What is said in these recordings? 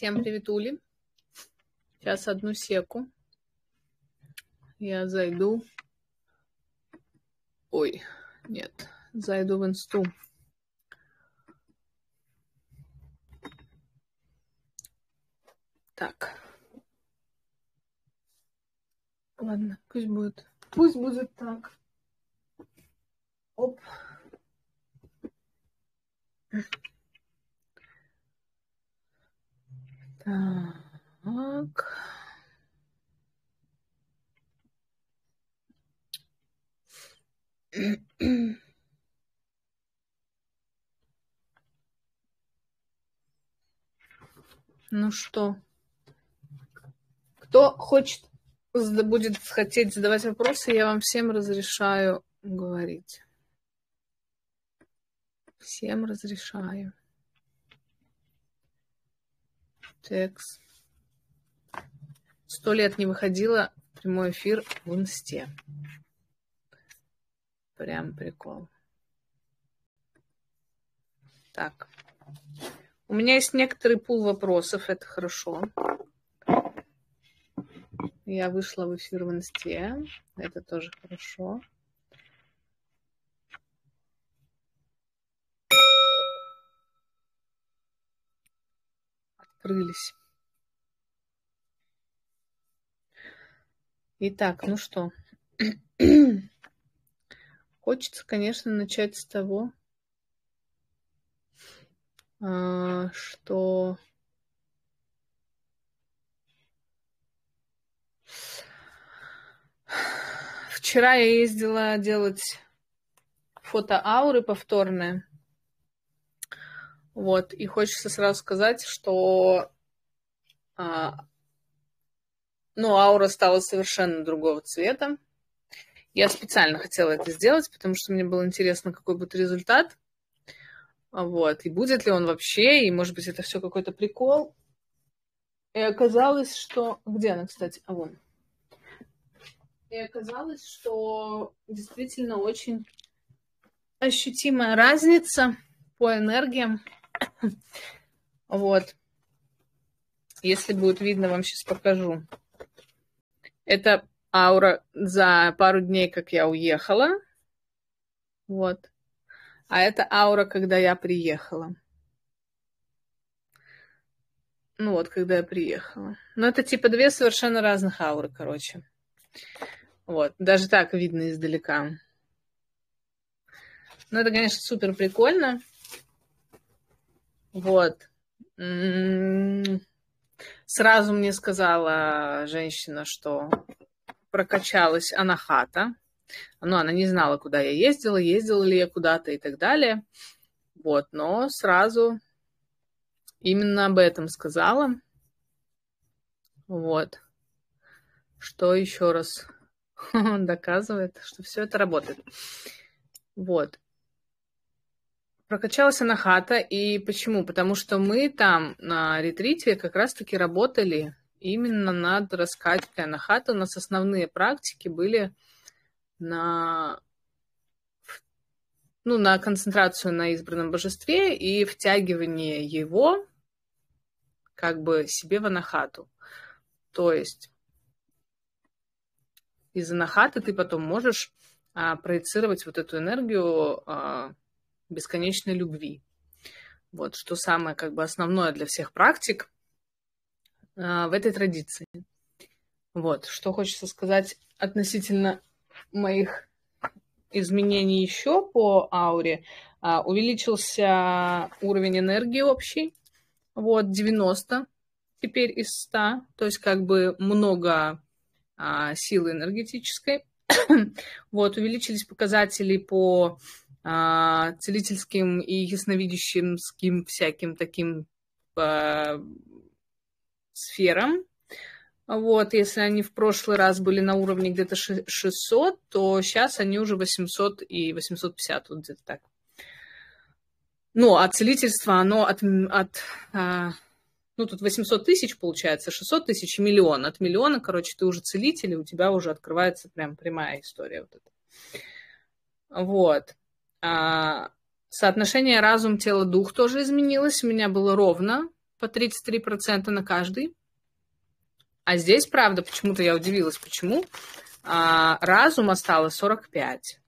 Всем привет, Ули. Сейчас одну секу. Я зайду. Ой, нет. Зайду в инсту. Так. Ладно, пусть будет. Пусть будет так. Оп. Так. Ну что, кто хочет, будет хотеть задавать вопросы, я вам всем разрешаю говорить. Всем разрешаю. Текст. Сто лет не выходила в прямой эфир в инсте. Прям прикол. Так. У меня есть некоторый пул вопросов, это хорошо. Я вышла в эфир в инсте, это тоже хорошо. Открылись. Итак, ну что. Хочется, конечно, начать с того, а, что вчера я ездила делать фото ауры повторное. Вот, и хочется сразу сказать, что а, ну, аура стала совершенно другого цвета. Я специально хотела это сделать, потому что мне было интересно, какой будет результат. Вот, и будет ли он вообще, и, может быть, это все какой-то прикол. И оказалось, что... Где она, кстати? А, вон. И оказалось, что действительно очень ощутимая разница по энергиям вот. Если будет видно, вам сейчас покажу. Это аура за пару дней, как я уехала. Вот. А это аура, когда я приехала. Ну вот, когда я приехала. Ну, это типа две совершенно разных ауры, короче. Вот, даже так видно издалека. Ну, это, конечно, супер прикольно. Вот. Сразу мне сказала женщина, что прокачалась анахата. Ну, она не знала, куда я ездила, ездила ли я куда-то и так далее. Вот, но сразу именно об этом сказала. Вот. Что еще раз доказывает, что все это работает. Вот. Прокачалась анахата. И почему? Потому что мы там на ретрите как раз-таки работали именно над раскачкой анахата. У нас основные практики были на, ну, на концентрацию на избранном божестве и втягивание его как бы себе в анахату. То есть из анахата ты потом можешь а, проецировать вот эту энергию а, бесконечной любви. Вот, что самое как бы основное для всех практик э, в этой традиции. Вот, что хочется сказать относительно моих изменений еще по ауре. Э, увеличился уровень энергии общий, вот, 90 теперь из 100, то есть как бы много э, силы энергетической. вот, увеличились показатели по а, целительским и ясновидящим всяким таким а, сферам. Вот, если они в прошлый раз были на уровне где-то 600, то сейчас они уже 800 и 850, вот где-то так. Ну, а целительство, оно от, от а, ну, тут 800 тысяч получается, 600 тысяч и миллион. От миллиона, короче, ты уже целитель, и у тебя уже открывается прям прямая история вот эта. Вот. А, соотношение разум, тело, дух тоже изменилось. У меня было ровно по 33% на каждый. А здесь, правда, почему-то я удивилась, почему а, разум осталось 45.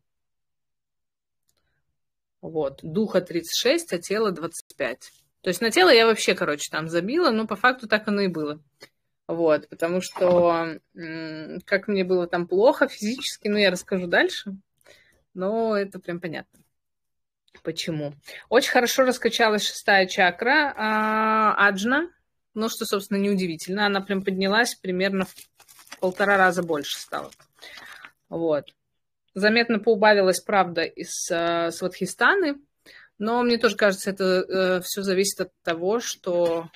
Вот, духа 36, а тело 25. То есть на тело я вообще, короче, там забила, но по факту так оно и было. Вот, потому что как мне было там плохо физически, ну, я расскажу дальше, но это прям понятно. Почему? Очень хорошо раскачалась шестая чакра а, Аджна, ну, что, собственно, неудивительно. Она прям поднялась примерно в полтора раза больше стала. Вот. Заметно поубавилась, правда, из э, Сватхистаны, но мне тоже кажется, это э, все зависит от того, что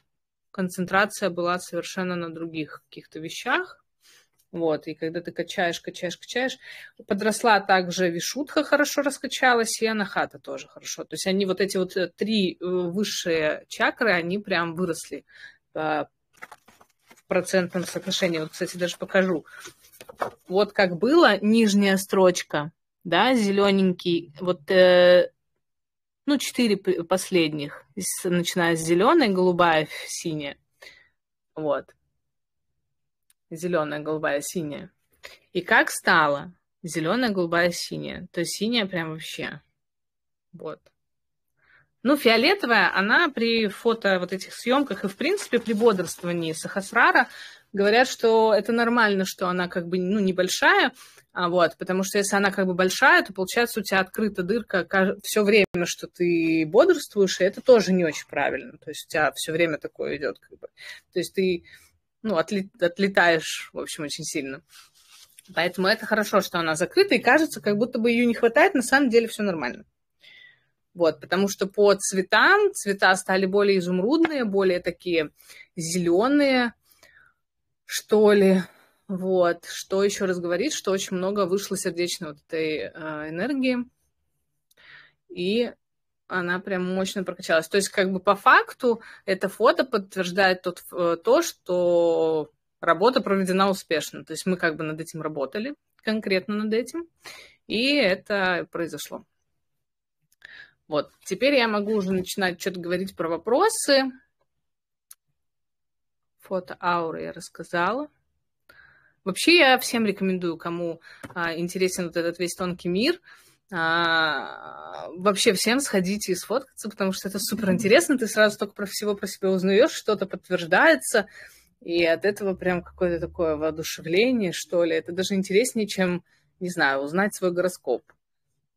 концентрация была совершенно на других каких-то вещах. Вот, и когда ты качаешь, качаешь, качаешь, подросла также Вишутха хорошо раскачалась, и Анахата тоже хорошо. То есть они вот эти вот э, три э, высшие чакры, они прям выросли в процентном соотношении. Вот, кстати, даже покажу. Вот как было, нижняя строчка, да, зелененький, вот э, ну, четыре последних, начиная с зеленой, голубая, синяя. Вот. Зеленая, голубая, синяя. И как стало? Зеленая, голубая, синяя. То синяя прям вообще. Вот. Ну, фиолетовая, она при фото вот этих съемках и, в принципе, при бодрствовании Сахасрара говорят, что это нормально, что она как бы, ну, небольшая, а вот, потому что если она как бы большая, то получается у тебя открыта дырка все время, что ты бодрствуешь, и это тоже не очень правильно. То есть у тебя все время такое идет, как бы. То есть ты, ну, отли, отлетаешь, в общем, очень сильно. Поэтому это хорошо, что она закрыта, и кажется, как будто бы ее не хватает, на самом деле все нормально. Вот, потому что по цветам цвета стали более изумрудные, более такие зеленые, что ли, вот. Что еще раз говорит, что очень много вышло сердечной вот этой э, энергии. И она прям мощно прокачалась. То есть, как бы по факту, это фото подтверждает тот, э, то, что работа проведена успешно. То есть мы как бы над этим работали, конкретно над этим, и это произошло. Вот, теперь я могу уже начинать что-то говорить про вопросы. Фото ауры я рассказала. Вообще я всем рекомендую, кому а, интересен вот этот весь тонкий мир, а, вообще всем сходите и сфоткаться, потому что это супер интересно, ты сразу только про всего про себя узнаешь, что-то подтверждается, и от этого прям какое-то такое воодушевление, что ли. Это даже интереснее, чем, не знаю, узнать свой гороскоп.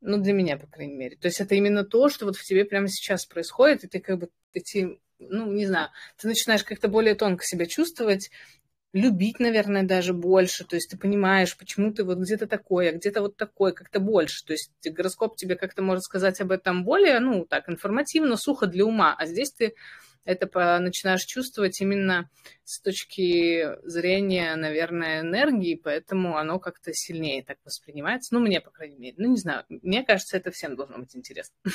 Ну, для меня, по крайней мере. То есть это именно то, что вот в тебе прямо сейчас происходит, и ты как бы эти, ну, не знаю, ты начинаешь как-то более тонко себя чувствовать, любить, наверное, даже больше. То есть ты понимаешь, почему ты вот где-то такой, а где-то вот такой, как-то больше. То есть гороскоп тебе как-то может сказать об этом более, ну, так, информативно, сухо для ума. А здесь ты это начинаешь чувствовать именно с точки зрения, наверное, энергии, поэтому оно как-то сильнее так воспринимается. Ну, мне, по крайней мере. Ну, не знаю, мне кажется, это всем должно быть интересно.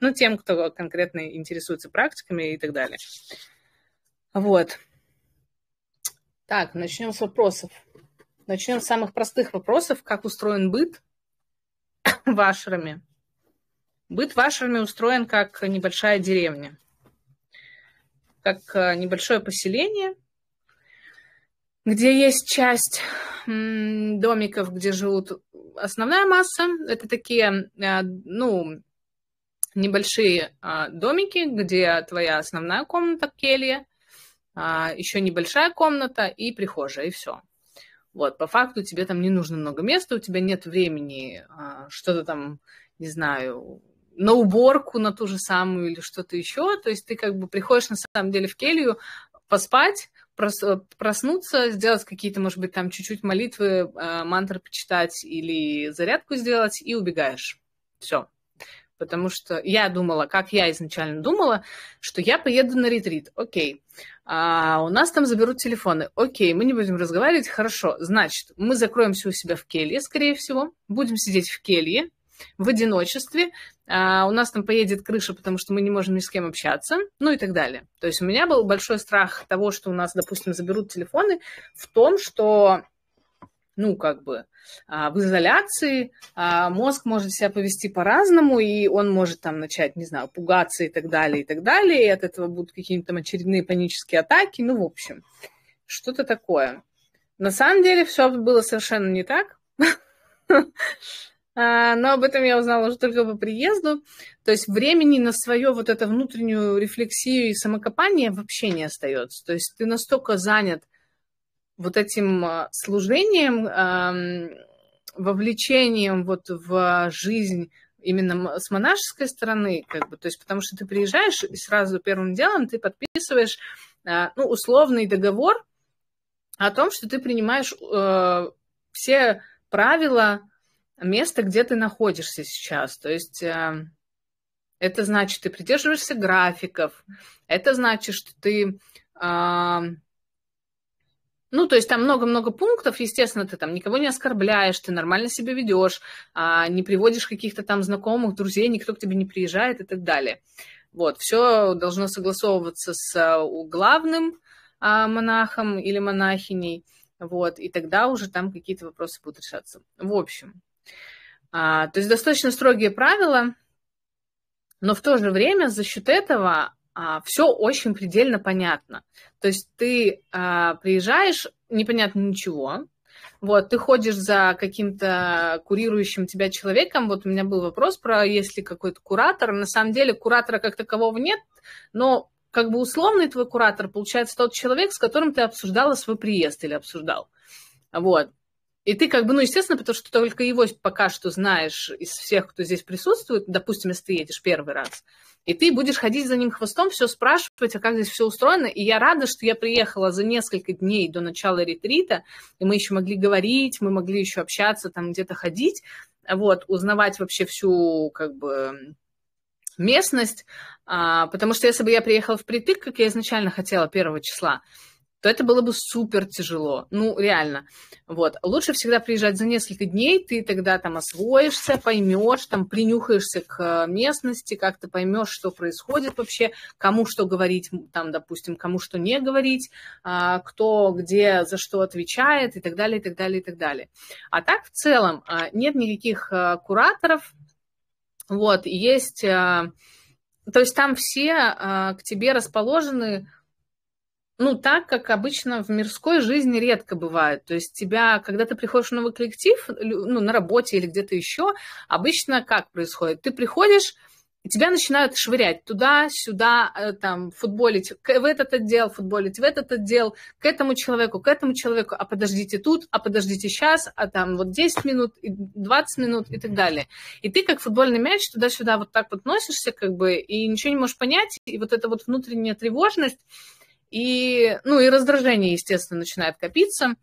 Ну, тем, кто конкретно интересуется практиками и так далее. Вот. Так, начнем с вопросов. Начнем с самых простых вопросов. Как устроен быт в Ашраме? Быт в Ашраме устроен как небольшая деревня, как э, небольшое поселение, где есть часть домиков, где живут основная масса. Это такие, э, ну, небольшие а, домики, где твоя основная комната, келья, еще небольшая комната и прихожая, и все. Вот, по факту тебе там не нужно много места, у тебя нет времени а, что-то там, не знаю, на уборку, на ту же самую или что-то еще. То есть ты как бы приходишь на самом деле в келью поспать, проснуться, сделать какие-то, может быть, там чуть-чуть молитвы, э, мантры почитать или зарядку сделать и убегаешь. Все потому что я думала, как я изначально думала, что я поеду на ретрит. Окей. А у нас там заберут телефоны. Окей, мы не будем разговаривать. Хорошо. Значит, мы закроемся у себя в келье, скорее всего. Будем сидеть в келье в одиночестве. А у нас там поедет крыша, потому что мы не можем ни с кем общаться, ну и так далее. То есть у меня был большой страх того, что у нас, допустим, заберут телефоны, в том, что ну, как бы, а, в изоляции, а, мозг может себя повести по-разному, и он может там начать, не знаю, пугаться и так далее, и так далее, и от этого будут какие-то там очередные панические атаки, ну, в общем, что-то такое. На самом деле все было совершенно не так. А, но об этом я узнала уже только по приезду. То есть времени на свою вот эту внутреннюю рефлексию и самокопание вообще не остается. То есть ты настолько занят вот этим а, служением, вовлечением вот в жизнь именно с монашеской стороны, как бы, то есть потому что ты приезжаешь и сразу первым делом ты подписываешь а, ну, условный договор о том, что ты принимаешь э, все правила места, где ты находишься сейчас. То есть э, это значит, ты придерживаешься графиков, это значит, что ты ну, то есть там много-много пунктов, естественно, ты там никого не оскорбляешь, ты нормально себя ведешь, а, не приводишь каких-то там знакомых, друзей, никто к тебе не приезжает и так далее. Вот, все должно согласовываться с а, главным а, монахом или монахиней, вот, и тогда уже там какие-то вопросы будут решаться. В общем, то есть достаточно строгие правила, но в то же время за счет этого все очень предельно понятно. То есть ты а, приезжаешь, непонятно ничего, вот, ты ходишь за каким-то курирующим тебя человеком. Вот у меня был вопрос про, есть ли какой-то куратор. На самом деле куратора как такового нет, но как бы условный твой куратор получается тот человек, с которым ты обсуждала свой приезд или обсуждал. Вот. И ты как бы, ну, естественно, потому что только его пока что знаешь из всех, кто здесь присутствует, допустим, если ты едешь первый раз, и ты будешь ходить за ним хвостом, все спрашивать, а как здесь все устроено. И я рада, что я приехала за несколько дней до начала ретрита, и мы еще могли говорить, мы могли еще общаться, там где-то ходить, вот, узнавать вообще всю, как бы, местность, а, потому что если бы я приехала впритык, как я изначально хотела, первого числа, то это было бы супер тяжело. Ну, реально. Вот. Лучше всегда приезжать за несколько дней, ты тогда там освоишься, поймешь, там принюхаешься к местности, как ты поймешь, что происходит вообще, кому что говорить, там, допустим, кому что не говорить, а, кто где за что отвечает и так далее, и так далее, и так далее. А так в целом а, нет никаких а, кураторов, вот, есть, то есть там все к тебе расположены ну, так, как обычно в мирской жизни редко бывает. То есть тебя, когда ты приходишь в новый коллектив, ну, на работе или где-то еще, обычно как происходит? Ты приходишь, и тебя начинают швырять туда-сюда, э, там, футболить в этот отдел, футболить в этот отдел, к этому человеку, к этому человеку, а подождите тут, а подождите сейчас, а там вот 10 минут, 20 минут и так далее. И ты как футбольный мяч туда-сюда вот так вот носишься, как бы, и ничего не можешь понять, и вот эта вот внутренняя тревожность, и, ну, и раздражение, естественно, начинает копиться.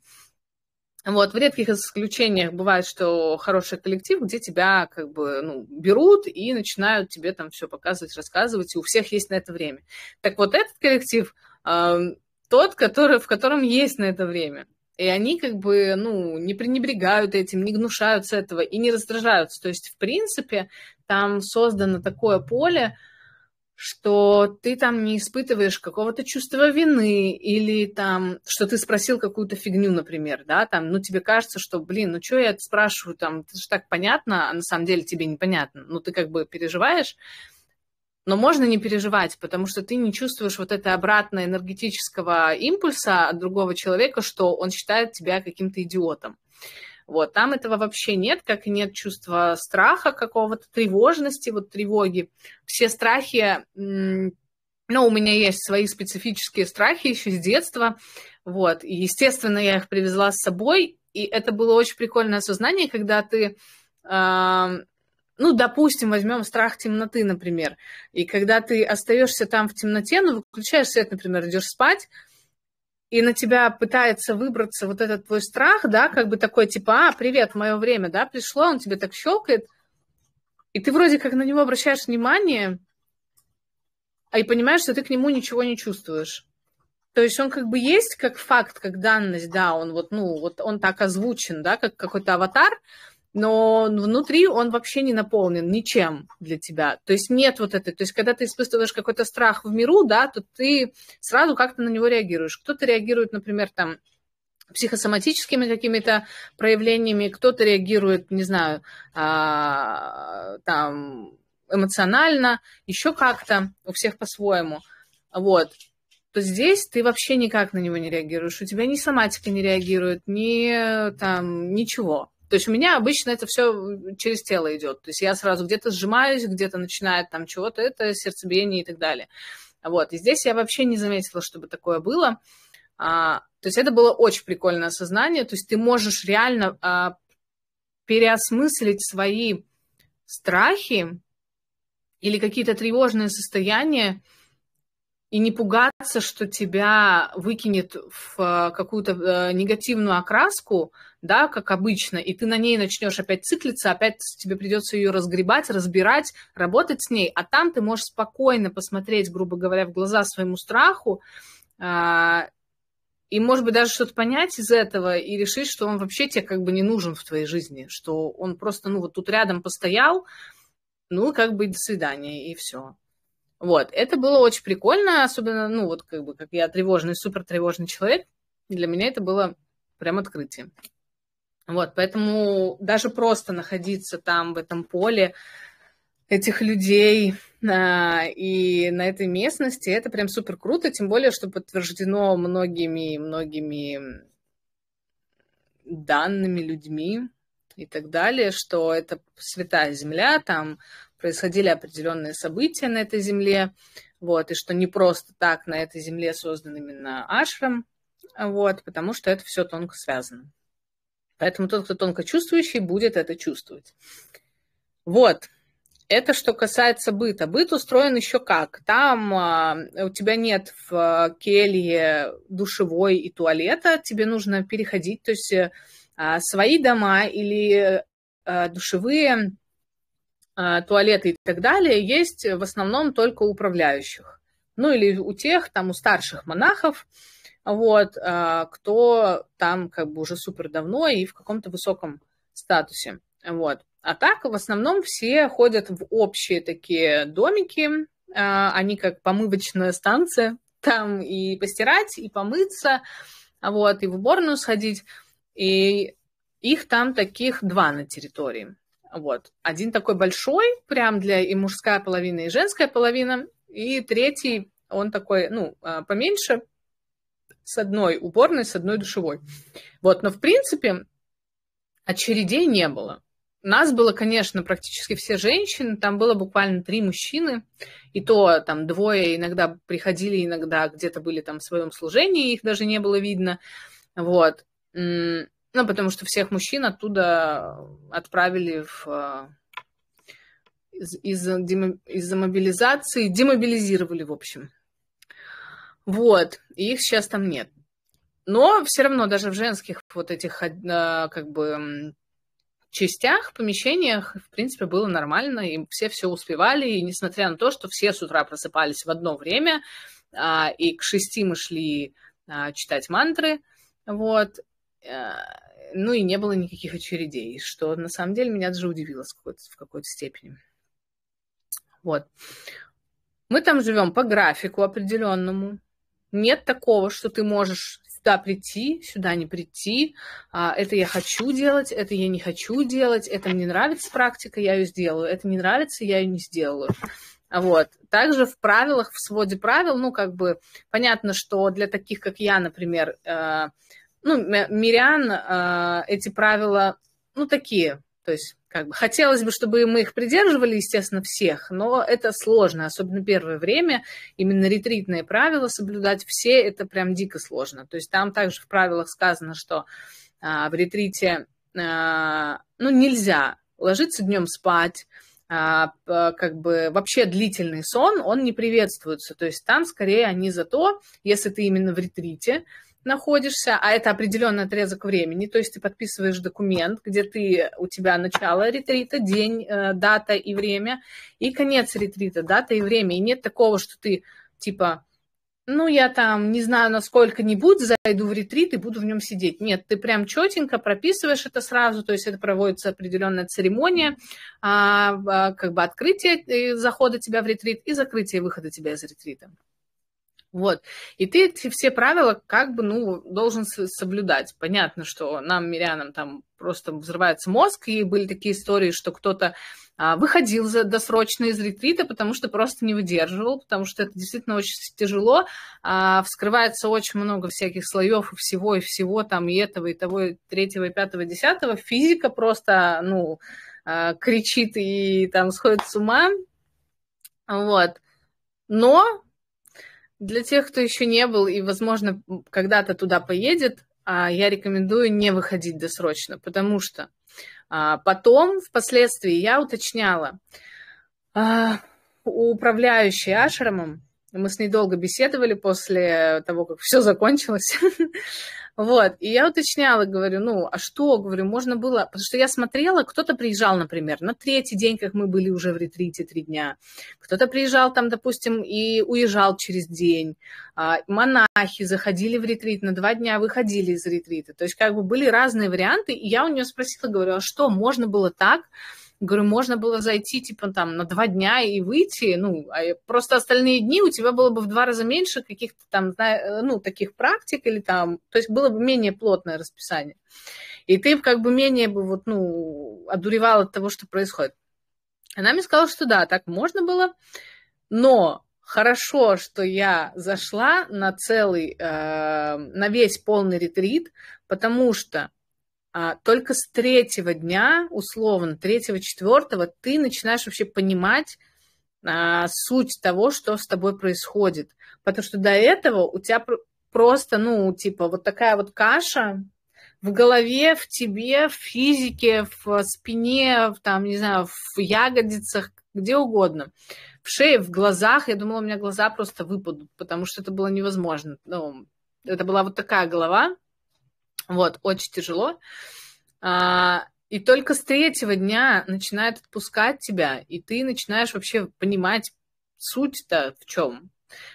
Вот, в редких исключениях бывает, что хороший коллектив, где тебя как бы ну, берут и начинают тебе там все показывать, рассказывать, и у всех есть на это время. Так вот, этот коллектив э, тот, который, в котором есть на это время. И они как бы, ну, не пренебрегают этим, не гнушаются этого и не раздражаются. То есть, в принципе, там создано такое поле, что ты там не испытываешь какого-то чувства вины или там, что ты спросил какую-то фигню, например, да, там, ну, тебе кажется, что, блин, ну, что я это спрашиваю, там, это же так понятно, а на самом деле тебе непонятно. Ну, ты как бы переживаешь, но можно не переживать, потому что ты не чувствуешь вот это обратно энергетического импульса от другого человека, что он считает тебя каким-то идиотом. Вот, там этого вообще нет, как нет чувства страха какого-то, тревожности, вот тревоги. Все страхи, ну, у меня есть свои специфические страхи еще с детства, вот, и, естественно, я их привезла с собой, и это было очень прикольное осознание, когда ты, э, ну, допустим, возьмем страх темноты, например, и когда ты остаешься там в темноте, ну, выключаешь свет, например, идешь спать, и на тебя пытается выбраться вот этот твой страх, да, как бы такой, типа, а, привет, мое время, да, пришло, он тебе так щелкает, и ты вроде как на него обращаешь внимание, а и понимаешь, что ты к нему ничего не чувствуешь. То есть он как бы есть как факт, как данность, да, он вот, ну, вот он так озвучен, да, как какой-то аватар, но внутри он вообще не наполнен ничем для тебя. То есть нет вот этой, то есть когда ты испытываешь какой-то страх в миру, да, то ты сразу как-то на него реагируешь. Кто-то реагирует, например, там, психосоматическими какими-то проявлениями, кто-то реагирует, не знаю, а, там эмоционально, еще как-то, у всех по-своему. Вот. То здесь ты вообще никак на него не реагируешь. У тебя ни соматика не реагирует, ни там ничего. То есть у меня обычно это все через тело идет. То есть я сразу где-то сжимаюсь, где-то начинает там чего-то, это сердцебиение и так далее. Вот. И здесь я вообще не заметила, чтобы такое было. А, то есть это было очень прикольное осознание. То есть ты можешь реально а, переосмыслить свои страхи или какие-то тревожные состояния и не пугаться, что тебя выкинет в э, какую-то э, негативную окраску, да, как обычно, и ты на ней начнешь опять циклиться, опять тебе придется ее разгребать, разбирать, работать с ней, а там ты можешь спокойно посмотреть, грубо говоря, в глаза своему страху, а, и, может быть, даже что-то понять из этого и решить, что он вообще тебе как бы не нужен в твоей жизни, что он просто, ну, вот тут рядом постоял, ну, как бы до свидания, и все. Вот, это было очень прикольно, особенно, ну, вот как бы, как я тревожный, супер тревожный человек, для меня это было прям открытие. Вот, поэтому даже просто находиться там, в этом поле этих людей а, и на этой местности, это прям супер круто, тем более, что подтверждено многими, многими данными людьми и так далее, что это святая земля, там происходили определенные события на этой земле, вот, и что не просто так на этой земле создан именно ашрам, вот, потому что это все тонко связано. Поэтому тот, кто тонко чувствующий, будет это чувствовать. Вот. Это что касается быта. Быт устроен еще как. Там а, у тебя нет в келье душевой и туалета, тебе нужно переходить, то есть а, свои дома или а, душевые а, туалеты и так далее есть в основном только у управляющих. Ну или у тех, там, у старших монахов, вот, а, кто там как бы уже супер давно и в каком-то высоком статусе. Вот. А так, в основном, все ходят в общие такие домики, а, они как помывочная станция, там и постирать, и помыться, вот, и в уборную сходить, и их там таких два на территории. Вот. Один такой большой, прям для и мужская половина, и женская половина. И третий, он такой, ну, а, поменьше, с одной уборной, с одной душевой. Вот, но в принципе очередей не было. Нас было, конечно, практически все женщины, там было буквально три мужчины, и то там двое иногда приходили, иногда где-то были там в своем служении, их даже не было видно. Вот. Ну, потому что всех мужчин оттуда отправили в из-за из мобилизации, демобилизировали, в общем. Вот, их сейчас там нет. Но все равно даже в женских вот этих а, как бы частях, помещениях, в принципе, было нормально, и все все успевали, и несмотря на то, что все с утра просыпались в одно время, а, и к шести мы шли читать мантры, вот, Э, ну и не было никаких очередей, что на самом деле меня даже удивило в какой-то, в какой-то степени. Вот. Мы там живем по графику определенному. Нет такого, что ты можешь сюда прийти, сюда не прийти. А, это я хочу делать, это я не хочу делать. Это мне нравится практика, я ее сделаю. Это не нравится, я ее не сделаю. Вот. Также в правилах, в своде правил, ну, как бы понятно, что для таких, как я, например, э, ну, мирян э, эти правила, ну, такие, то есть, как бы, хотелось бы, чтобы мы их придерживали, естественно, всех, но это сложно, особенно первое время, именно ретритные правила соблюдать все, это прям дико сложно, то есть там также в правилах сказано, что э, в ретрите, э, ну, нельзя ложиться днем спать, как бы вообще длительный сон, он не приветствуется. То есть там скорее они за то, если ты именно в ретрите, находишься, а это определенный отрезок времени, то есть ты подписываешь документ, где ты, у тебя начало ретрита, день, э, дата и время, и конец ретрита, дата и время. И нет такого, что ты типа, ну, я там не знаю, насколько нибудь зайду в ретрит и буду в нем сидеть. Нет, ты прям четенько прописываешь это сразу, то есть это проводится определенная церемония, а, а, как бы открытие э, захода тебя в ретрит и закрытие выхода тебя из ретрита. Вот. И ты эти все правила как бы, ну, должен соблюдать. Понятно, что нам, мирянам, там просто взрывается мозг, и были такие истории, что кто-то а, выходил за, досрочно из ретрита, потому что просто не выдерживал, потому что это действительно очень тяжело. А, вскрывается очень много всяких слоев и всего, и всего там, и этого, и того, и третьего, и пятого, и десятого. Физика просто, ну, а, кричит и там сходит с ума. Вот. Но для тех, кто еще не был и, возможно, когда-то туда поедет, а, я рекомендую не выходить досрочно, потому что а, потом, впоследствии, я уточняла а, у управляющей ашрамом, мы с ней долго беседовали после того, как все закончилось. Вот, и я уточняла, говорю, ну, а что, говорю, можно было, потому что я смотрела, кто-то приезжал, например, на третий день, как мы были уже в ретрите три дня, кто-то приезжал там, допустим, и уезжал через день, а, монахи заходили в ретрит, на два дня выходили из ретрита, то есть как бы были разные варианты, и я у нее спросила, говорю, а что, можно было так, Говорю, можно было зайти, типа, там, на два дня и выйти, ну, а просто остальные дни у тебя было бы в два раза меньше каких-то там, ну, таких практик или там, то есть было бы менее плотное расписание. И ты как бы менее бы вот, ну, одуревал от того, что происходит. Она мне сказала, что да, так можно было, но хорошо, что я зашла на целый, э, на весь полный ретрит, потому что только с третьего дня, условно, третьего, четвертого, ты начинаешь вообще понимать а, суть того, что с тобой происходит. Потому что до этого у тебя просто, ну, типа, вот такая вот каша в голове, в тебе, в физике, в спине, в, там, не знаю, в ягодицах, где угодно. В шее, в глазах. Я думала, у меня глаза просто выпадут, потому что это было невозможно. Ну, это была вот такая голова, вот, очень тяжело. А, и только с третьего дня начинает отпускать тебя, и ты начинаешь вообще понимать суть-то в чем.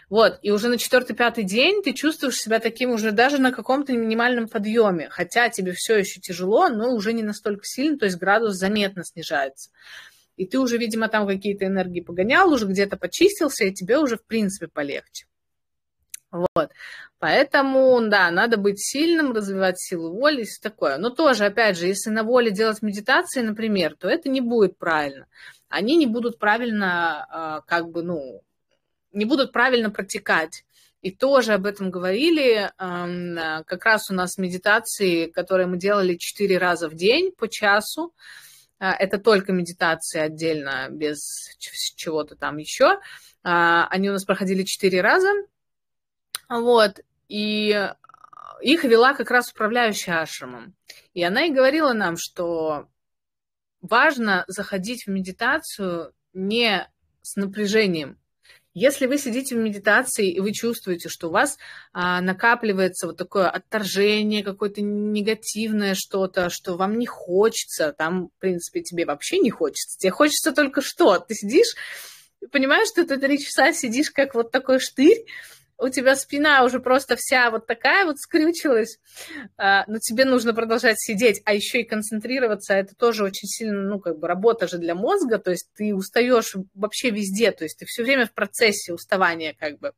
Вот, и уже на четвертый-пятый день ты чувствуешь себя таким уже даже на каком-то минимальном подъеме, хотя тебе все еще тяжело, но уже не настолько сильно, то есть градус заметно снижается. И ты уже, видимо, там какие-то энергии погонял, уже где-то почистился, и тебе уже, в принципе, полегче. Вот. Поэтому, да, надо быть сильным, развивать силу воли и все такое. Но тоже, опять же, если на воле делать медитации, например, то это не будет правильно. Они не будут правильно, а, как бы, ну, не будут правильно протекать. И тоже об этом говорили. Как раз у нас медитации, которые мы делали четыре раза в день по часу. А, это только медитации отдельно, без чего-то там еще. А, они у нас проходили четыре раза. Вот, и э, их вела как раз управляющая ашрамом. И она и говорила нам, что важно заходить в медитацию не с напряжением. Если вы сидите в медитации и вы чувствуете, что у вас а, накапливается вот такое отторжение, какое-то негативное что-то, что вам не хочется, там, в принципе, тебе вообще не хочется, тебе хочется только что. Ты сидишь, понимаешь, что ты три часа сидишь как вот такой штырь, у тебя спина уже просто вся вот такая вот скрючилась, а, но тебе нужно продолжать сидеть, а еще и концентрироваться, это тоже очень сильно, ну, как бы работа же для мозга, то есть ты устаешь вообще везде, то есть ты все время в процессе уставания, как бы.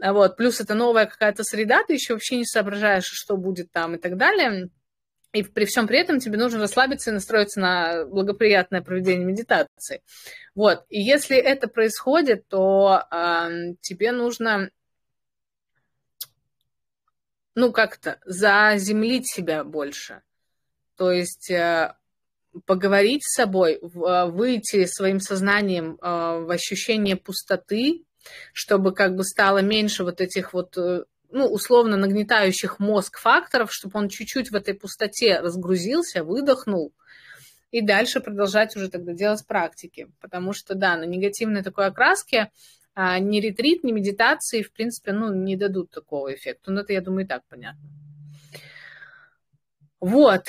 А вот, плюс это новая какая-то среда, ты еще вообще не соображаешь, что будет там и так далее. И при всем при этом тебе нужно расслабиться и настроиться на благоприятное проведение медитации. Вот. И если это происходит, то э, тебе нужно ну, как-то заземлить себя больше. То есть э, поговорить с собой, э, выйти своим сознанием э, в ощущение пустоты, чтобы как бы стало меньше вот этих вот, ну, условно нагнетающих мозг факторов, чтобы он чуть-чуть в этой пустоте разгрузился, выдохнул, и дальше продолжать уже тогда делать практики. Потому что, да, на негативной такой окраске а, ни ретрит, ни медитации, в принципе, ну, не дадут такого эффекта. Ну, это, я думаю, и так понятно. Вот.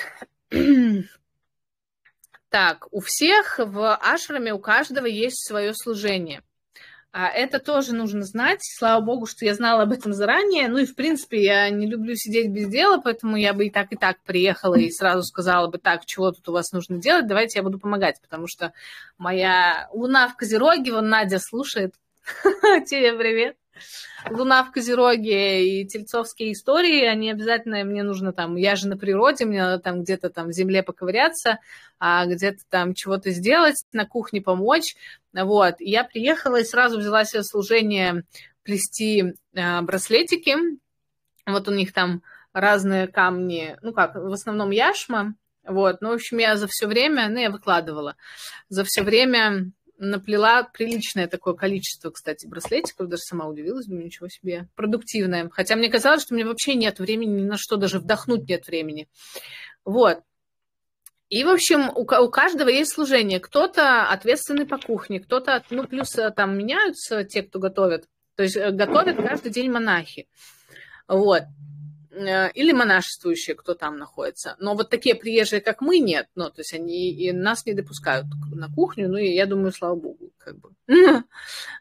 Так, у всех в ашраме, у каждого есть свое служение. А это тоже нужно знать. Слава богу, что я знала об этом заранее. Ну и, в принципе, я не люблю сидеть без дела, поэтому я бы и так, и так приехала и сразу сказала бы, так, чего тут у вас нужно делать, давайте я буду помогать, потому что моя луна в Козероге, вон Надя слушает, Тебе привет. Луна в Козероге и тельцовские истории, они обязательно, мне нужно там, я же на природе, мне надо там где-то там в земле поковыряться, а где-то там чего-то сделать, на кухне помочь, вот. Я приехала и сразу взяла себе служение плести э, браслетики, вот у них там разные камни, ну как, в основном яшма, вот, ну, в общем, я за все время, ну, я выкладывала, за все время наплела приличное такое количество, кстати, браслетиков, даже сама удивилась, думаю, ничего себе, продуктивное. Хотя мне казалось, что меня вообще нет времени ни на что, даже вдохнуть нет времени. Вот. И, в общем, у, у каждого есть служение. Кто-то ответственный по кухне, кто-то, ну, плюс э, там меняются те, кто готовит. То есть э, готовят каждый день монахи. Вот. Э, или монашествующие, кто там находится. Но вот такие приезжие, как мы, нет. Ну, то есть они и нас не допускают на кухню, ну и я думаю, слава богу, как бы.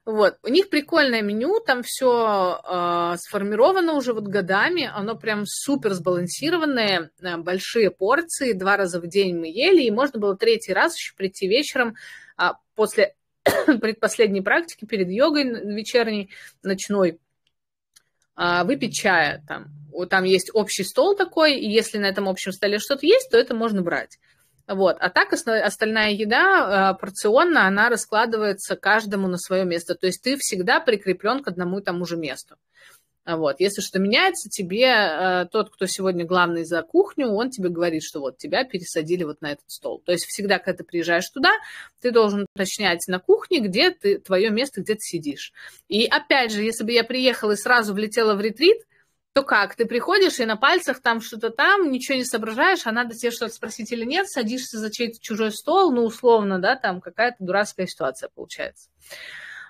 Вот. У них прикольное меню, там все э, сформировано уже вот годами, оно прям супер сбалансированное, э, большие порции, два раза в день мы ели, и можно было третий раз еще прийти вечером э, после предпоследней практики, перед йогой вечерней, ночной, выпить чая там там есть общий стол такой, и если на этом общем столе что-то есть, то это можно брать. Вот. А так остальная еда э, порционно, она раскладывается каждому на свое место. То есть ты всегда прикреплен к одному и тому же месту. Вот. Если что меняется, тебе э, тот, кто сегодня главный за кухню, он тебе говорит, что вот тебя пересадили вот на этот стол. То есть всегда, когда ты приезжаешь туда, ты должен уточнять на кухне, где ты, твое место, где ты сидишь. И опять же, если бы я приехала и сразу влетела в ретрит, то как? Ты приходишь и на пальцах там что-то там, ничего не соображаешь, а надо тебе что-то спросить или нет, садишься за чей-то чужой стол, ну, условно, да, там какая-то дурацкая ситуация получается.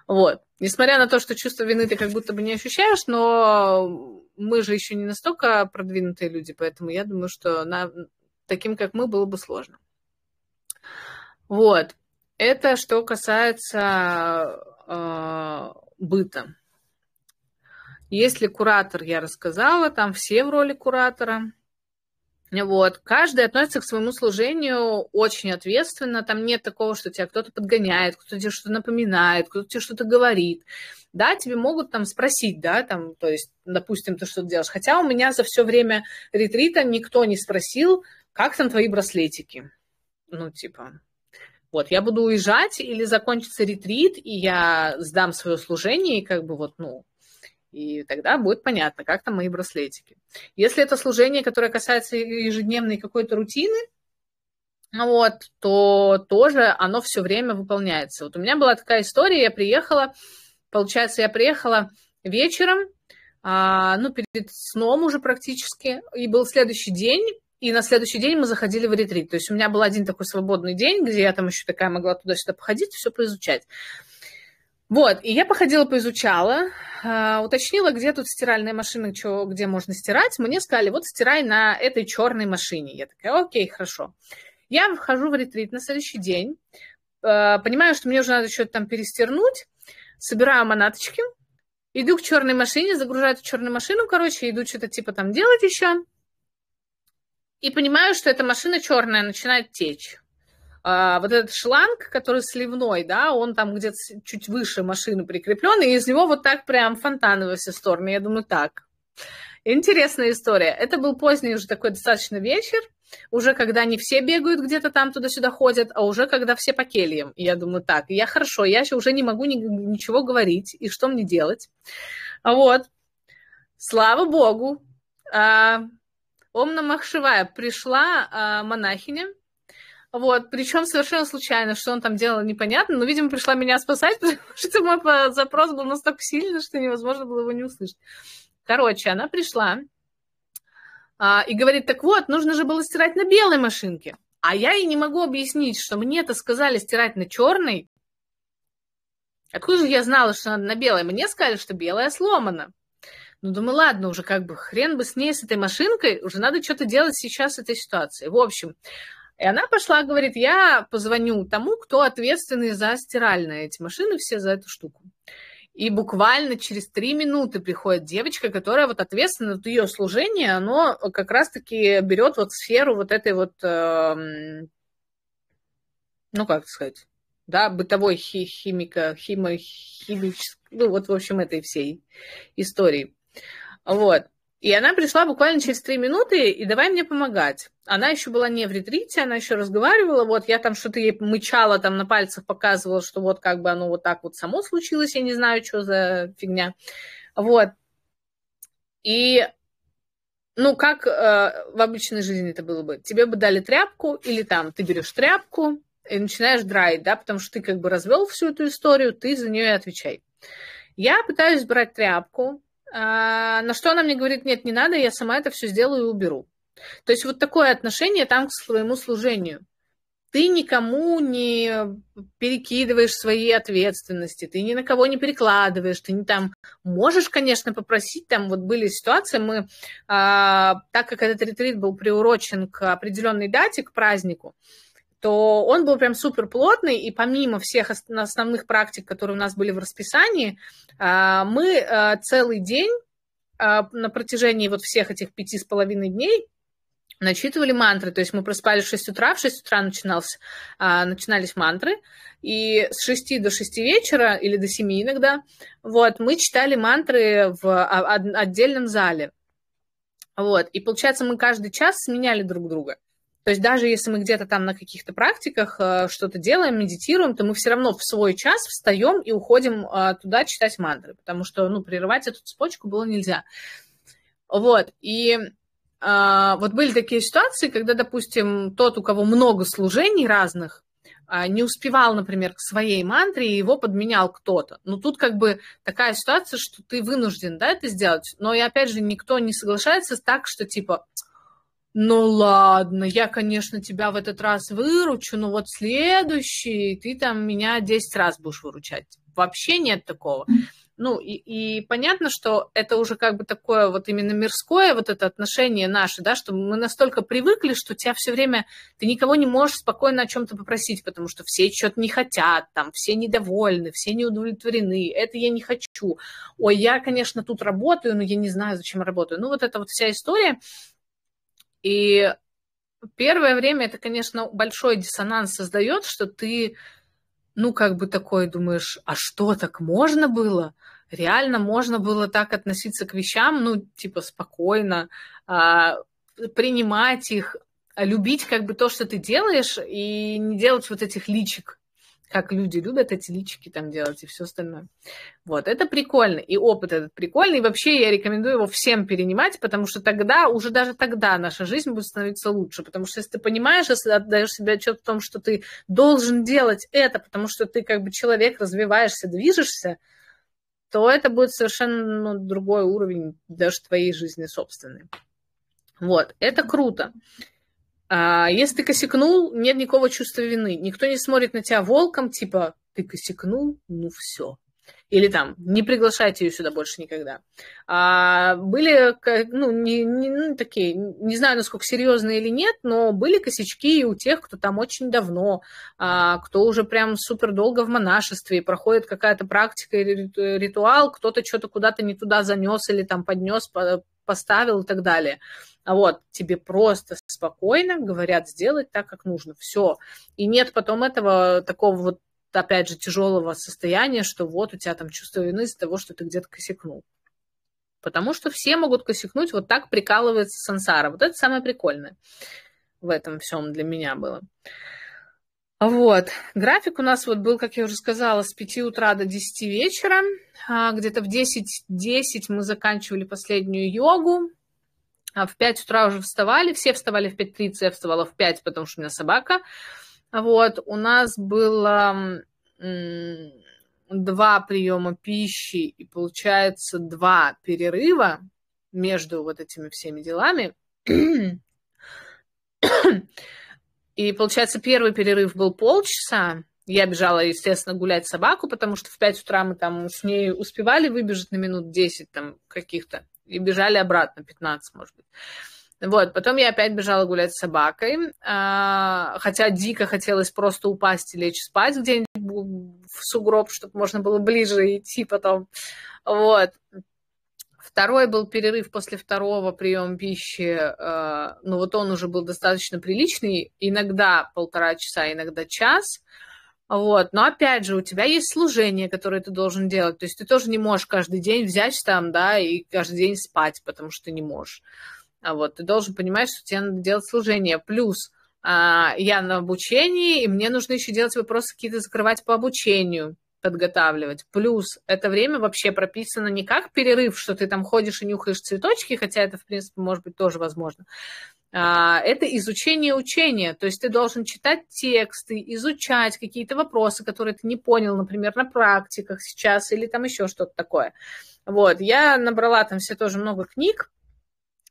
Вот. Несмотря на то, что чувство вины ты как будто бы не ощущаешь, но мы же еще не настолько продвинутые люди, поэтому я думаю, что на... таким, как мы, было бы сложно. Вот. Это что касается э, быта. Если куратор, я рассказала, там все в роли куратора. Вот. Каждый относится к своему служению очень ответственно. Там нет такого, что тебя кто-то подгоняет, кто-то тебе что-то напоминает, кто-то тебе что-то говорит. Да, тебе могут там спросить, да, там, то есть, допустим, ты что-то делаешь. Хотя у меня за все время ретрита никто не спросил, как там твои браслетики. Ну, типа, вот, я буду уезжать или закончится ретрит, и я сдам свое служение, и как бы вот, ну, и тогда будет понятно, как там мои браслетики. Если это служение, которое касается ежедневной какой-то рутины, вот, то тоже оно все время выполняется. Вот у меня была такая история, я приехала, получается, я приехала вечером, а, ну, перед сном уже практически, и был следующий день, и на следующий день мы заходили в ретрит. То есть у меня был один такой свободный день, где я там еще такая могла туда-сюда походить, все поизучать. Вот, и я походила, поизучала, э, уточнила, где тут стиральная машина, чё, где можно стирать. Мне сказали, вот стирай на этой черной машине. Я такая, окей, хорошо. Я вхожу в ретрит на следующий день, э, понимаю, что мне уже надо что-то там перестернуть, собираю манаточки, иду к черной машине, загружаю эту черную машину, короче, иду что-то типа там делать еще, и понимаю, что эта машина черная начинает течь. А, вот этот шланг, который сливной, да, он там где-то чуть выше машины прикреплен, и из него вот так прям фонтаны во все стороны. Я думаю, так. Интересная история. Это был поздний уже такой достаточно вечер, уже когда не все бегают где-то там туда-сюда ходят, а уже когда все по кельям. Я думаю, так, я хорошо, я уже не могу ни, ничего говорить, и что мне делать? А вот, слава богу, а, Омна Махшивая пришла а, монахиня, вот, причем совершенно случайно, что он там делал, непонятно, но, видимо, пришла меня спасать, потому что мой запрос был настолько сильный, что невозможно было его не услышать. Короче, она пришла а, и говорит, так вот, нужно же было стирать на белой машинке. А я ей не могу объяснить, что мне-то сказали стирать на черной. Откуда же я знала, что надо на белой? Мне сказали, что белая сломана. Ну, думаю, ладно, уже как бы хрен бы с ней, с этой машинкой, уже надо что-то делать сейчас с этой ситуацией. В общем, и она пошла, говорит, я позвоню тому, кто ответственный за стиральные эти машины, все за эту штуку. И буквально через три минуты приходит девочка, которая вот ответственна, вот ее служение, оно как раз-таки берет вот сферу вот этой вот, э, ну как сказать, да, бытовой хи химика, химо химической, ну вот, в общем, этой всей истории. Вот. И она пришла буквально через три минуты, и давай мне помогать. Она еще была не в ретрите, она еще разговаривала, вот я там что-то ей мычала, там на пальцах показывала, что вот как бы оно вот так вот само случилось, я не знаю, что за фигня. Вот. И ну, как э, в обычной жизни это было бы? Тебе бы дали тряпку, или там ты берешь тряпку и начинаешь драить, да, потому что ты как бы развел всю эту историю, ты за нее отвечай. Я пытаюсь брать тряпку, э, на что она мне говорит, нет, не надо, я сама это все сделаю и уберу. То есть вот такое отношение там к своему служению ты никому не перекидываешь свои ответственности, ты ни на кого не перекладываешь, ты не там можешь, конечно, попросить, там вот были ситуации, мы, а, так как этот ретрит был приурочен к определенной дате, к празднику, то он был прям супер плотный, и помимо всех основных практик, которые у нас были в расписании, а, мы а, целый день а, на протяжении вот всех этих пяти с половиной дней начитывали мантры. То есть мы проспали в 6 утра, в 6 утра начинался, начинались мантры, и с 6 до 6 вечера, или до 7 иногда, вот, мы читали мантры в отдельном зале. Вот, и получается, мы каждый час сменяли друг друга. То есть даже если мы где-то там на каких-то практиках э, что-то делаем, медитируем, то мы все равно в свой час встаем и уходим э, туда читать мантры, потому что, ну, прерывать эту цепочку было нельзя. Вот, и а, вот были такие ситуации, когда, допустим, тот, у кого много служений разных, а, не успевал, например, к своей мантре, и его подменял кто-то. Но тут как бы такая ситуация, что ты вынужден да, это сделать. Но и опять же, никто не соглашается так, что типа, ну ладно, я, конечно, тебя в этот раз выручу, но вот следующий ты там меня 10 раз будешь выручать. Вообще нет такого. Ну, и, и понятно, что это уже как бы такое вот именно мирское вот это отношение наше, да, что мы настолько привыкли, что тебя все время, ты никого не можешь спокойно о чем-то попросить, потому что все что-то не хотят, там, все недовольны, все не удовлетворены, это я не хочу. Ой, я, конечно, тут работаю, но я не знаю, зачем работаю. Ну, вот эта вот вся история. И первое время это, конечно, большой диссонанс создает, что ты ну, как бы такой думаешь, а что, так можно было? Реально можно было так относиться к вещам, ну, типа, спокойно, а, принимать их, любить как бы то, что ты делаешь, и не делать вот этих личик как люди любят эти личики там делать и все остальное. Вот, это прикольно. И опыт этот прикольный. И вообще я рекомендую его всем перенимать, потому что тогда, уже даже тогда наша жизнь будет становиться лучше. Потому что если ты понимаешь, если отдаешь себе отчет в том, что ты должен делать это, потому что ты как бы человек, развиваешься, движешься, то это будет совершенно ну, другой уровень даже твоей жизни собственной. Вот, это круто. А если ты косякнул, нет никакого чувства вины. Никто не смотрит на тебя волком, типа, ты косякнул, ну все. Или там, не приглашайте ее сюда больше никогда. А, были, ну, не, не, ну, такие, не знаю, насколько серьезные или нет, но были косячки у тех, кто там очень давно, а, кто уже прям супер долго в монашестве, проходит какая-то практика ритуал, кто-то что-то куда-то не туда занес или там поднес, поставил и так далее. А вот тебе просто спокойно говорят сделать так, как нужно. Все. И нет потом этого такого вот, опять же, тяжелого состояния, что вот у тебя там чувство вины из-за того, что ты где-то косякнул. Потому что все могут косякнуть, вот так прикалывается сансара. Вот это самое прикольное в этом всем для меня было. Вот. График у нас вот был, как я уже сказала, с 5 утра до 10 вечера. А, где-то в 10-10 мы заканчивали последнюю йогу. А в 5 утра уже вставали, все вставали в 5.30, я вставала в 5, потому что у меня собака. Вот, у нас было два приема пищи и, получается, два перерыва между вот этими всеми делами. И, получается, первый перерыв был полчаса. Я бежала, естественно, гулять собаку, потому что в 5 утра мы там с ней успевали выбежать на минут 10 там каких-то и бежали обратно, 15, может быть. Вот, потом я опять бежала гулять с собакой, а, хотя дико хотелось просто упасть и лечь спать где-нибудь в сугроб, чтобы можно было ближе идти потом. Вот. Второй был перерыв после второго приема пищи, а, ну вот он уже был достаточно приличный, иногда полтора часа, иногда час. Вот. Но опять же, у тебя есть служение, которое ты должен делать. То есть ты тоже не можешь каждый день взять там, да, и каждый день спать, потому что ты не можешь. А вот ты должен понимать, что тебе надо делать служение. Плюс а, я на обучении, и мне нужно еще делать вопросы какие-то закрывать по обучению подготавливать. Плюс это время вообще прописано не как перерыв, что ты там ходишь и нюхаешь цветочки, хотя это, в принципе, может быть тоже возможно. А, это изучение учения. То есть ты должен читать тексты, изучать какие-то вопросы, которые ты не понял, например, на практиках сейчас или там еще что-то такое. Вот, я набрала там все тоже много книг,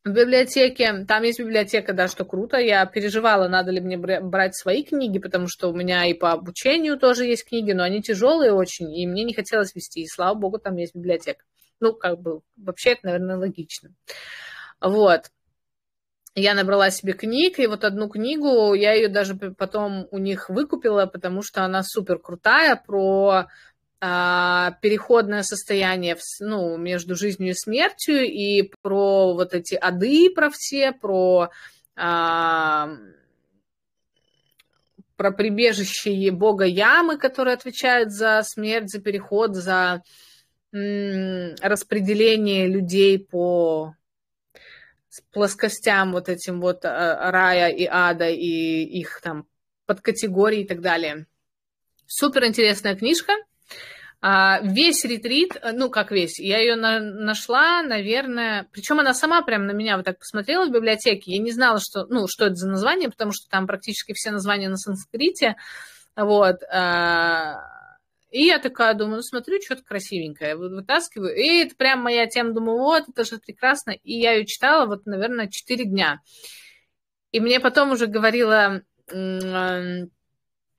в библиотеке, там есть библиотека, да, что круто. Я переживала, надо ли мне брать свои книги, потому что у меня и по обучению тоже есть книги, но они тяжелые очень, и мне не хотелось вести. И слава богу, там есть библиотека. Ну, как бы, вообще это, наверное, логично. Вот. Я набрала себе книг, и вот одну книгу, я ее даже потом у них выкупила, потому что она супер крутая, про переходное состояние ну, между жизнью и смертью, и про вот эти ады, про все, про, а, про прибежище бога Ямы, который отвечает за смерть, за переход, за м, распределение людей по плоскостям вот этим вот а, рая и ада и их там подкатегории и так далее. Супер интересная книжка. А, весь ретрит, э, ну как весь, я ее на, нашла, наверное, причем она сама прям на меня вот так посмотрела в библиотеке, я не знала, что, ну, что это за название, потому что там практически все названия на санскрите, вот, а, и я такая думаю, ну смотрю, что-то красивенькое, вытаскиваю, и это прям моя тема, думаю, вот, это же прекрасно, и я ее читала вот, наверное, 4 дня, и мне потом уже говорила, ну,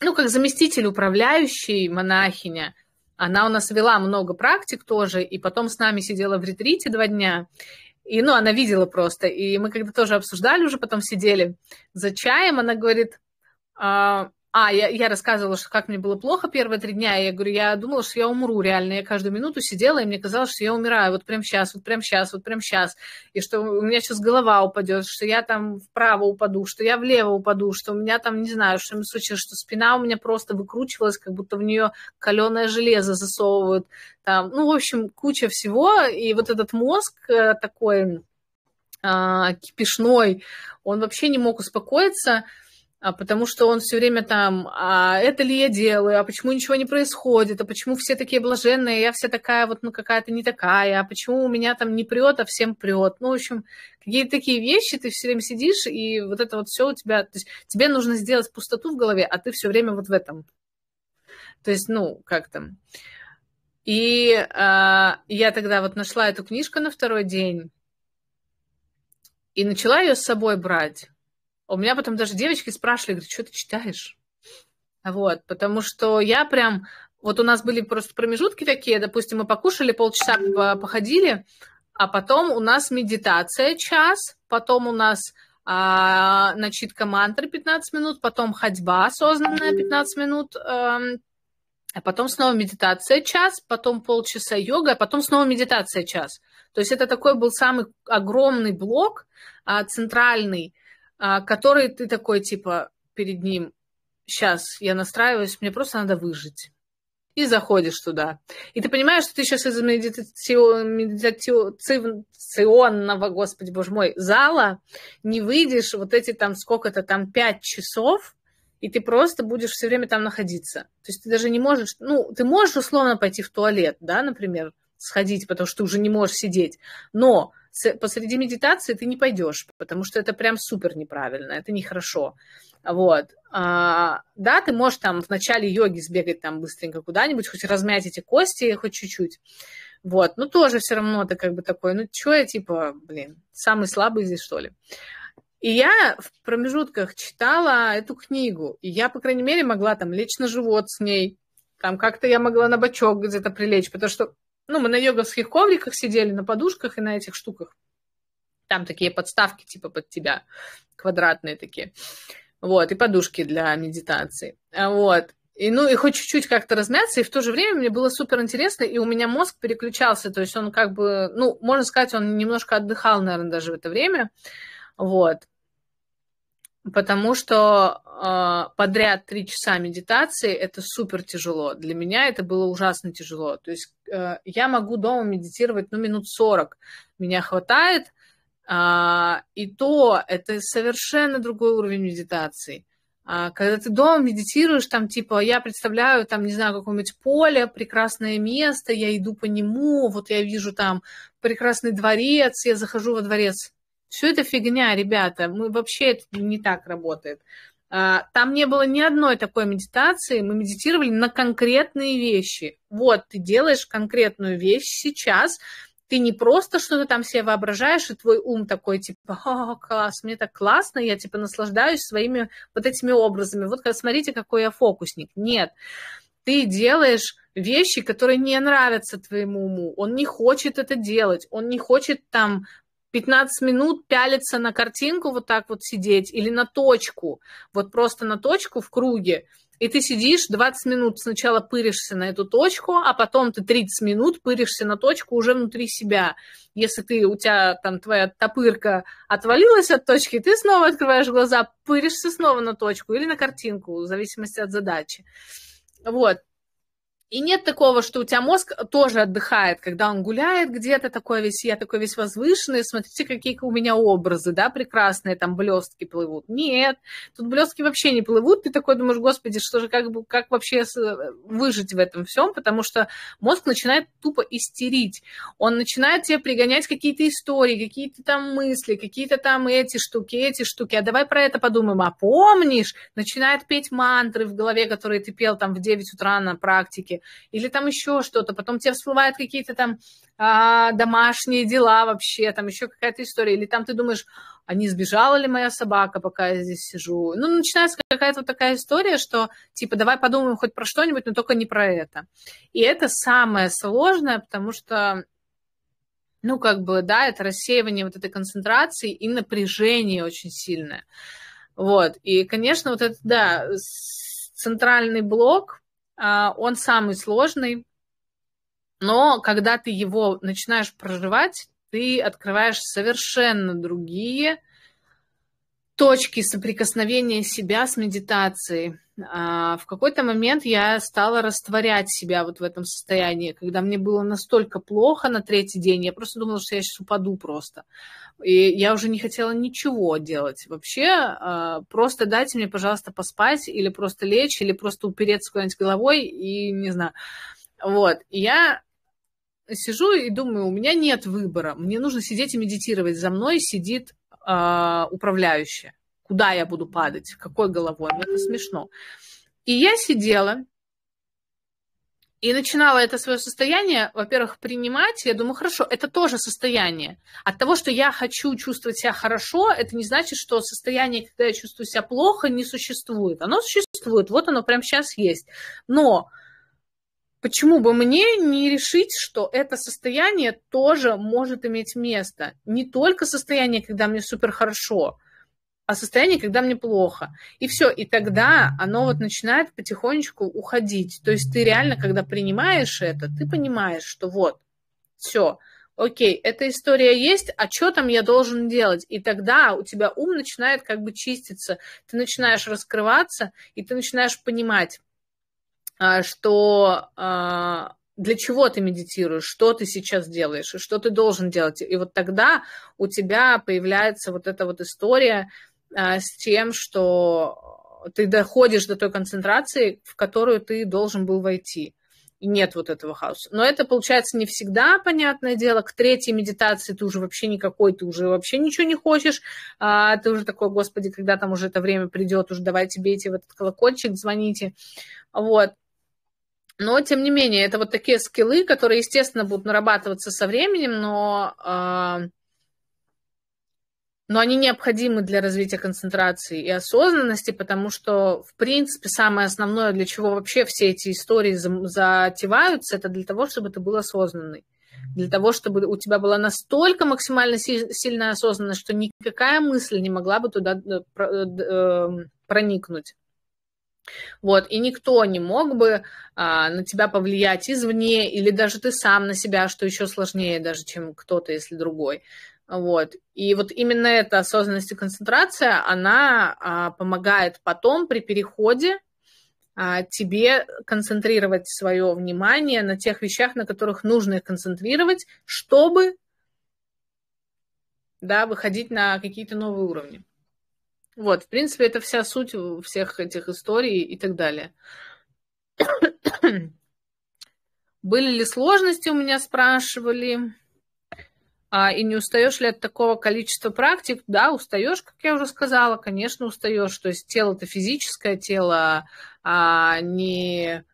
как заместитель управляющей монахиня, она у нас вела много практик тоже, и потом с нами сидела в ретрите два дня. И, ну, она видела просто. И мы когда тоже обсуждали, уже потом сидели за чаем, она говорит, а, а, я, я рассказывала, что как мне было плохо первые три дня, и я говорю, я думала, что я умру реально. Я каждую минуту сидела, и мне казалось, что я умираю вот прямо сейчас, вот прямо сейчас, вот прямо сейчас. И что у меня сейчас голова упадет, что я там вправо упаду, что я влево упаду, что у меня там, не знаю, что случилось, что спина у меня просто выкручивалась, как будто в нее каленое железо засовывают. Там, ну, в общем, куча всего. И вот этот мозг э, такой а, кипишной, он вообще не мог успокоиться потому что он все время там, а это ли я делаю, а почему ничего не происходит, а почему все такие блаженные, я вся такая вот, ну, какая-то не такая, а почему у меня там не прет, а всем прет. Ну, в общем, какие-то такие вещи, ты все время сидишь, и вот это вот все у тебя, то есть тебе нужно сделать пустоту в голове, а ты все время вот в этом. То есть, ну, как там. И э, я тогда вот нашла эту книжку на второй день и начала ее с собой брать. У меня потом даже девочки спрашивали, говорят, что ты читаешь? Вот, потому что я прям... Вот у нас были просто промежутки такие, допустим, мы покушали, полчаса походили, а потом у нас медитация час, потом у нас а, начитка мантры 15 минут, потом ходьба осознанная 15 минут, эм, а потом снова медитация час, потом полчаса йога, а потом снова медитация час. То есть это такой был самый огромный блок, а, центральный, который ты такой, типа, перед ним, сейчас я настраиваюсь, мне просто надо выжить. И заходишь туда. И ты понимаешь, что ты сейчас из медитационного, господи, боже мой, зала не выйдешь вот эти там сколько-то там пять часов, и ты просто будешь все время там находиться. То есть ты даже не можешь, ну, ты можешь условно пойти в туалет, да, например, сходить, потому что ты уже не можешь сидеть, но посреди медитации ты не пойдешь, потому что это прям супер неправильно, это нехорошо. Вот. А, да, ты можешь там в начале йоги сбегать там быстренько куда-нибудь, хоть размять эти кости хоть чуть-чуть. Вот, ну тоже все равно ты как бы такой, ну что я типа, блин, самый слабый здесь что ли. И я в промежутках читала эту книгу, и я, по крайней мере, могла там лечь на живот с ней, там как-то я могла на бочок где-то прилечь, потому что ну, мы на йоговских ковриках сидели, на подушках и на этих штуках. Там такие подставки типа под тебя, квадратные такие. Вот, и подушки для медитации. А вот. И, ну, и хоть чуть-чуть как-то размяться, и в то же время мне было супер интересно, и у меня мозг переключался, то есть он как бы, ну, можно сказать, он немножко отдыхал, наверное, даже в это время, вот. Потому что э, подряд три часа медитации это супер тяжело. Для меня это было ужасно тяжело. То есть э, я могу дома медитировать ну минут 40. Меня хватает, а, и то это совершенно другой уровень медитации. А, когда ты дома медитируешь, там типа, я представляю, там, не знаю, какое-нибудь поле, прекрасное место, я иду по нему, вот я вижу там прекрасный дворец, я захожу во дворец. Все это фигня, ребята, мы вообще это не так работает. А, там не было ни одной такой медитации, мы медитировали на конкретные вещи. Вот, ты делаешь конкретную вещь сейчас, ты не просто что-то там себе воображаешь, и твой ум такой, типа, о, класс, мне так классно, я, типа, наслаждаюсь своими вот этими образами. Вот смотрите, какой я фокусник. Нет, ты делаешь вещи, которые не нравятся твоему уму. Он не хочет это делать, он не хочет там 15 минут пялиться на картинку, вот так вот сидеть, или на точку, вот просто на точку в круге, и ты сидишь 20 минут сначала пыришься на эту точку, а потом ты 30 минут пыришься на точку уже внутри себя. Если ты, у тебя там твоя топырка отвалилась от точки, ты снова открываешь глаза, пыришься снова на точку или на картинку, в зависимости от задачи. Вот. И нет такого, что у тебя мозг тоже отдыхает, когда он гуляет где-то такой весь, я такой весь возвышенный, смотрите, какие у меня образы, да, прекрасные, там блестки плывут. Нет, тут блестки вообще не плывут, ты такой думаешь, господи, что же, как, бы, как вообще выжить в этом всем, потому что мозг начинает тупо истерить, он начинает тебе пригонять какие-то истории, какие-то там мысли, какие-то там эти штуки, эти штуки, а давай про это подумаем, а помнишь, начинает петь мантры в голове, которые ты пел там в 9 утра на практике, или там еще что-то, потом тебе всплывают какие-то там а, домашние дела вообще, там еще какая-то история, или там ты думаешь, а не сбежала ли моя собака, пока я здесь сижу? Ну, начинается какая-то вот такая история, что типа давай подумаем хоть про что-нибудь, но только не про это. И это самое сложное, потому что ну, как бы, да, это рассеивание вот этой концентрации и напряжение очень сильное. Вот, и, конечно, вот это, да, центральный блок, он самый сложный, но когда ты его начинаешь проживать, ты открываешь совершенно другие точки соприкосновения себя с медитацией. А, в какой-то момент я стала растворять себя вот в этом состоянии, когда мне было настолько плохо на третий день, я просто думала, что я сейчас упаду просто. И я уже не хотела ничего делать вообще. А, просто дайте мне, пожалуйста, поспать или просто лечь, или просто упереться куда-нибудь головой и не знаю. Вот. И я сижу и думаю, у меня нет выбора. Мне нужно сидеть и медитировать. За мной сидит э, управляющая куда я буду падать, какой головой. Мне это смешно. И я сидела и начинала это свое состояние, во-первых, принимать. Я думаю, хорошо, это тоже состояние. От того, что я хочу чувствовать себя хорошо, это не значит, что состояние, когда я чувствую себя плохо, не существует. Оно существует, вот оно прямо сейчас есть. Но почему бы мне не решить, что это состояние тоже может иметь место? Не только состояние, когда мне супер хорошо, а состояние, когда мне плохо. И все, и тогда оно вот начинает потихонечку уходить. То есть ты реально, когда принимаешь это, ты понимаешь, что вот, все, окей, эта история есть, а что там я должен делать? И тогда у тебя ум начинает как бы чиститься, ты начинаешь раскрываться, и ты начинаешь понимать, а, что а, для чего ты медитируешь, что ты сейчас делаешь, и что ты должен делать. И вот тогда у тебя появляется вот эта вот история, с тем, что ты доходишь до той концентрации, в которую ты должен был войти. И нет вот этого хаоса. Но это получается не всегда, понятное дело. К третьей медитации ты уже вообще никакой, ты уже вообще ничего не хочешь. А, ты уже такой, господи, когда там уже это время придет, уже давайте бейте в этот колокольчик, звоните. Вот. Но, тем не менее, это вот такие скиллы, которые, естественно, будут нарабатываться со временем, но э, но они необходимы для развития концентрации и осознанности, потому что, в принципе, самое основное, для чего вообще все эти истории затеваются, это для того, чтобы ты был осознанный. Для того, чтобы у тебя была настолько максимально сильная осознанность, что никакая мысль не могла бы туда э, э, эм, проникнуть. Вот, и никто не мог бы а, на тебя повлиять извне, или даже ты сам на себя, что еще сложнее даже, чем кто-то, если другой. Вот. И вот именно эта осознанность и концентрация, она а, помогает потом при переходе а, тебе концентрировать свое внимание на тех вещах, на которых нужно их концентрировать, чтобы да, выходить на какие-то новые уровни. Вот, в принципе, это вся суть всех этих историй и так далее. Были ли сложности, у меня спрашивали. А, и не устаешь ли от такого количества практик? Да, устаешь, как я уже сказала, конечно, устаешь. То есть тело это физическое тело, а не,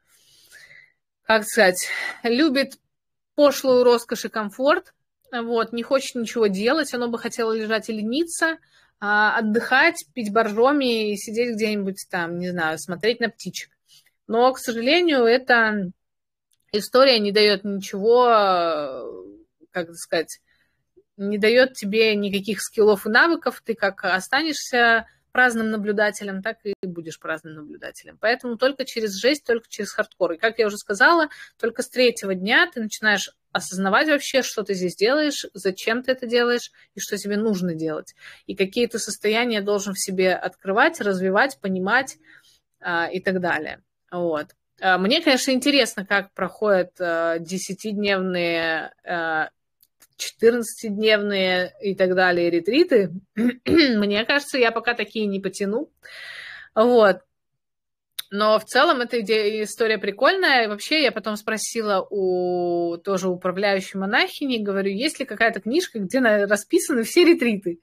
как сказать, любит пошлую роскошь и комфорт, вот, не хочет ничего делать, оно бы хотело лежать и лениться, а, отдыхать, пить боржоми и сидеть где-нибудь там, не знаю, смотреть на птичек. Но, к сожалению, эта история не дает ничего, как сказать, не дает тебе никаких скиллов и навыков, ты как останешься праздным наблюдателем, так и будешь праздным наблюдателем. Поэтому только через жесть, только через хардкор. И как я уже сказала, только с третьего дня ты начинаешь осознавать вообще, что ты здесь делаешь, зачем ты это делаешь и что тебе нужно делать. И какие то состояния должен в себе открывать, развивать, понимать а, и так далее. Вот. А, мне, конечно, интересно, как проходят а, десятидневные а, 14-дневные и так далее ретриты, мне кажется, я пока такие не потяну. Вот. Но в целом эта идея, история прикольная. И вообще я потом спросила у тоже управляющей монахини, говорю, есть ли какая-то книжка, где расписаны все ретриты.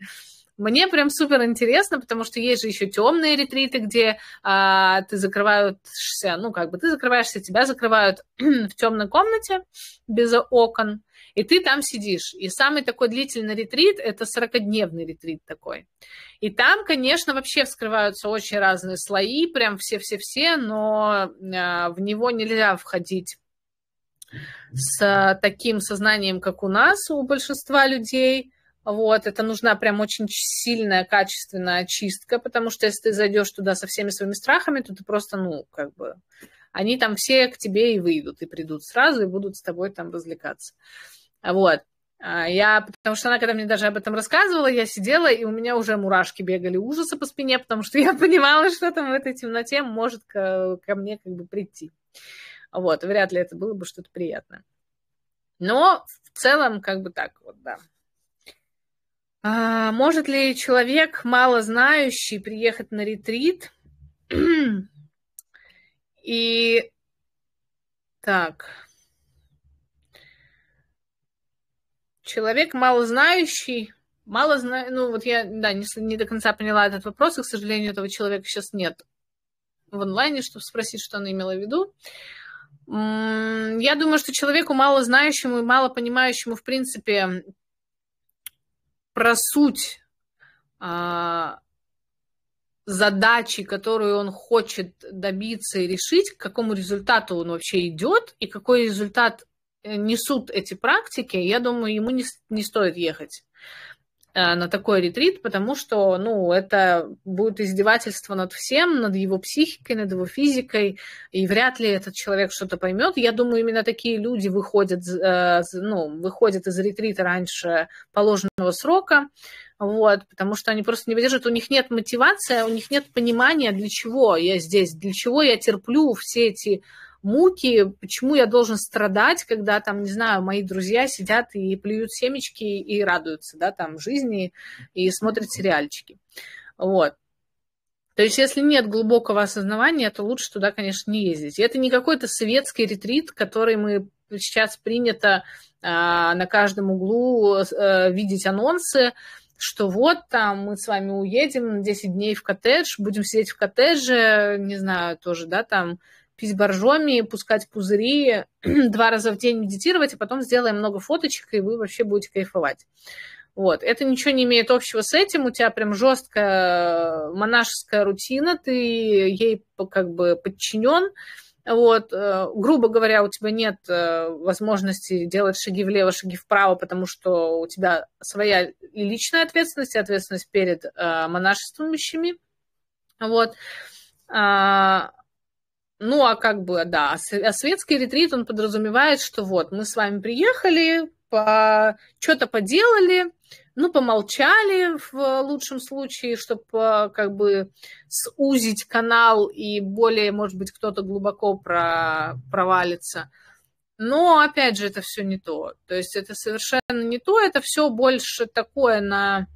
Мне прям супер интересно, потому что есть же еще темные ретриты, где а, ты закрываешься, ну как бы ты закрываешься, тебя закрывают в темной комнате без окон, и ты там сидишь. И самый такой длительный ретрит – это 40-дневный ретрит такой. И там, конечно, вообще вскрываются очень разные слои, прям все-все-все, но а, в него нельзя входить с таким сознанием, как у нас, у большинства людей – вот, это нужна прям очень сильная, качественная очистка, потому что если ты зайдешь туда со всеми своими страхами, то ты просто, ну, как бы, они там все к тебе и выйдут, и придут сразу, и будут с тобой там развлекаться. Вот. А я, потому что она, когда мне даже об этом рассказывала, я сидела, и у меня уже мурашки бегали ужаса по спине, потому что я понимала, что там в этой темноте может ко, ко мне как бы прийти. Вот, вряд ли это было бы что-то приятное. Но в целом, как бы так вот, да. А, может ли человек, мало знающий, приехать на ретрит? И так. Человек мало знающий, мало знаю, ну вот я, да, не, не до конца поняла этот вопрос, и, к сожалению, этого человека сейчас нет в онлайне, чтобы спросить, что она имела в виду. Я думаю, что человеку мало знающему и мало понимающему, в принципе, про суть а, задачи, которую он хочет добиться и решить, к какому результату он вообще идет и какой результат э, несут эти практики, я думаю, ему не, не стоит ехать. Э, на такой ретрит, потому что, ну, это будет издевательство над всем, над его психикой, над его физикой, и вряд ли этот человек что-то поймет. Я думаю, именно такие люди выходят, э, ну, выходят из ретрита раньше положенного срока, вот, потому что они просто не выдержат, у них нет мотивации, у них нет понимания, для чего я здесь, для чего я терплю все эти муки, почему я должен страдать, когда там, не знаю, мои друзья сидят и плюют семечки и радуются, да, там, жизни и смотрят сериальчики. Вот. То есть, если нет глубокого осознавания, то лучше туда, конечно, не ездить. И это не какой-то советский ретрит, который мы сейчас принято а, на каждом углу а, видеть анонсы, что вот там мы с вами уедем на 10 дней в коттедж, будем сидеть в коттедже, не знаю, тоже, да, там пить боржоми, пускать пузыри, два раза в день медитировать, а потом сделаем много фоточек, и вы вообще будете кайфовать. Вот. Это ничего не имеет общего с этим, у тебя прям жесткая монашеская рутина, ты ей как бы подчинен, вот, э, грубо говоря, у тебя нет э, возможности делать шаги влево, шаги вправо, потому что у тебя своя и личная ответственность, и ответственность перед э, монашествующими. Вот. А, ну, а как бы, да, а светский ретрит, он подразумевает, что вот, мы с вами приехали, по... что-то поделали, ну, помолчали в лучшем случае, чтобы как бы сузить канал и более, может быть, кто-то глубоко про, провалится. Но, опять же, это все не то. То есть это совершенно не то, это все больше такое на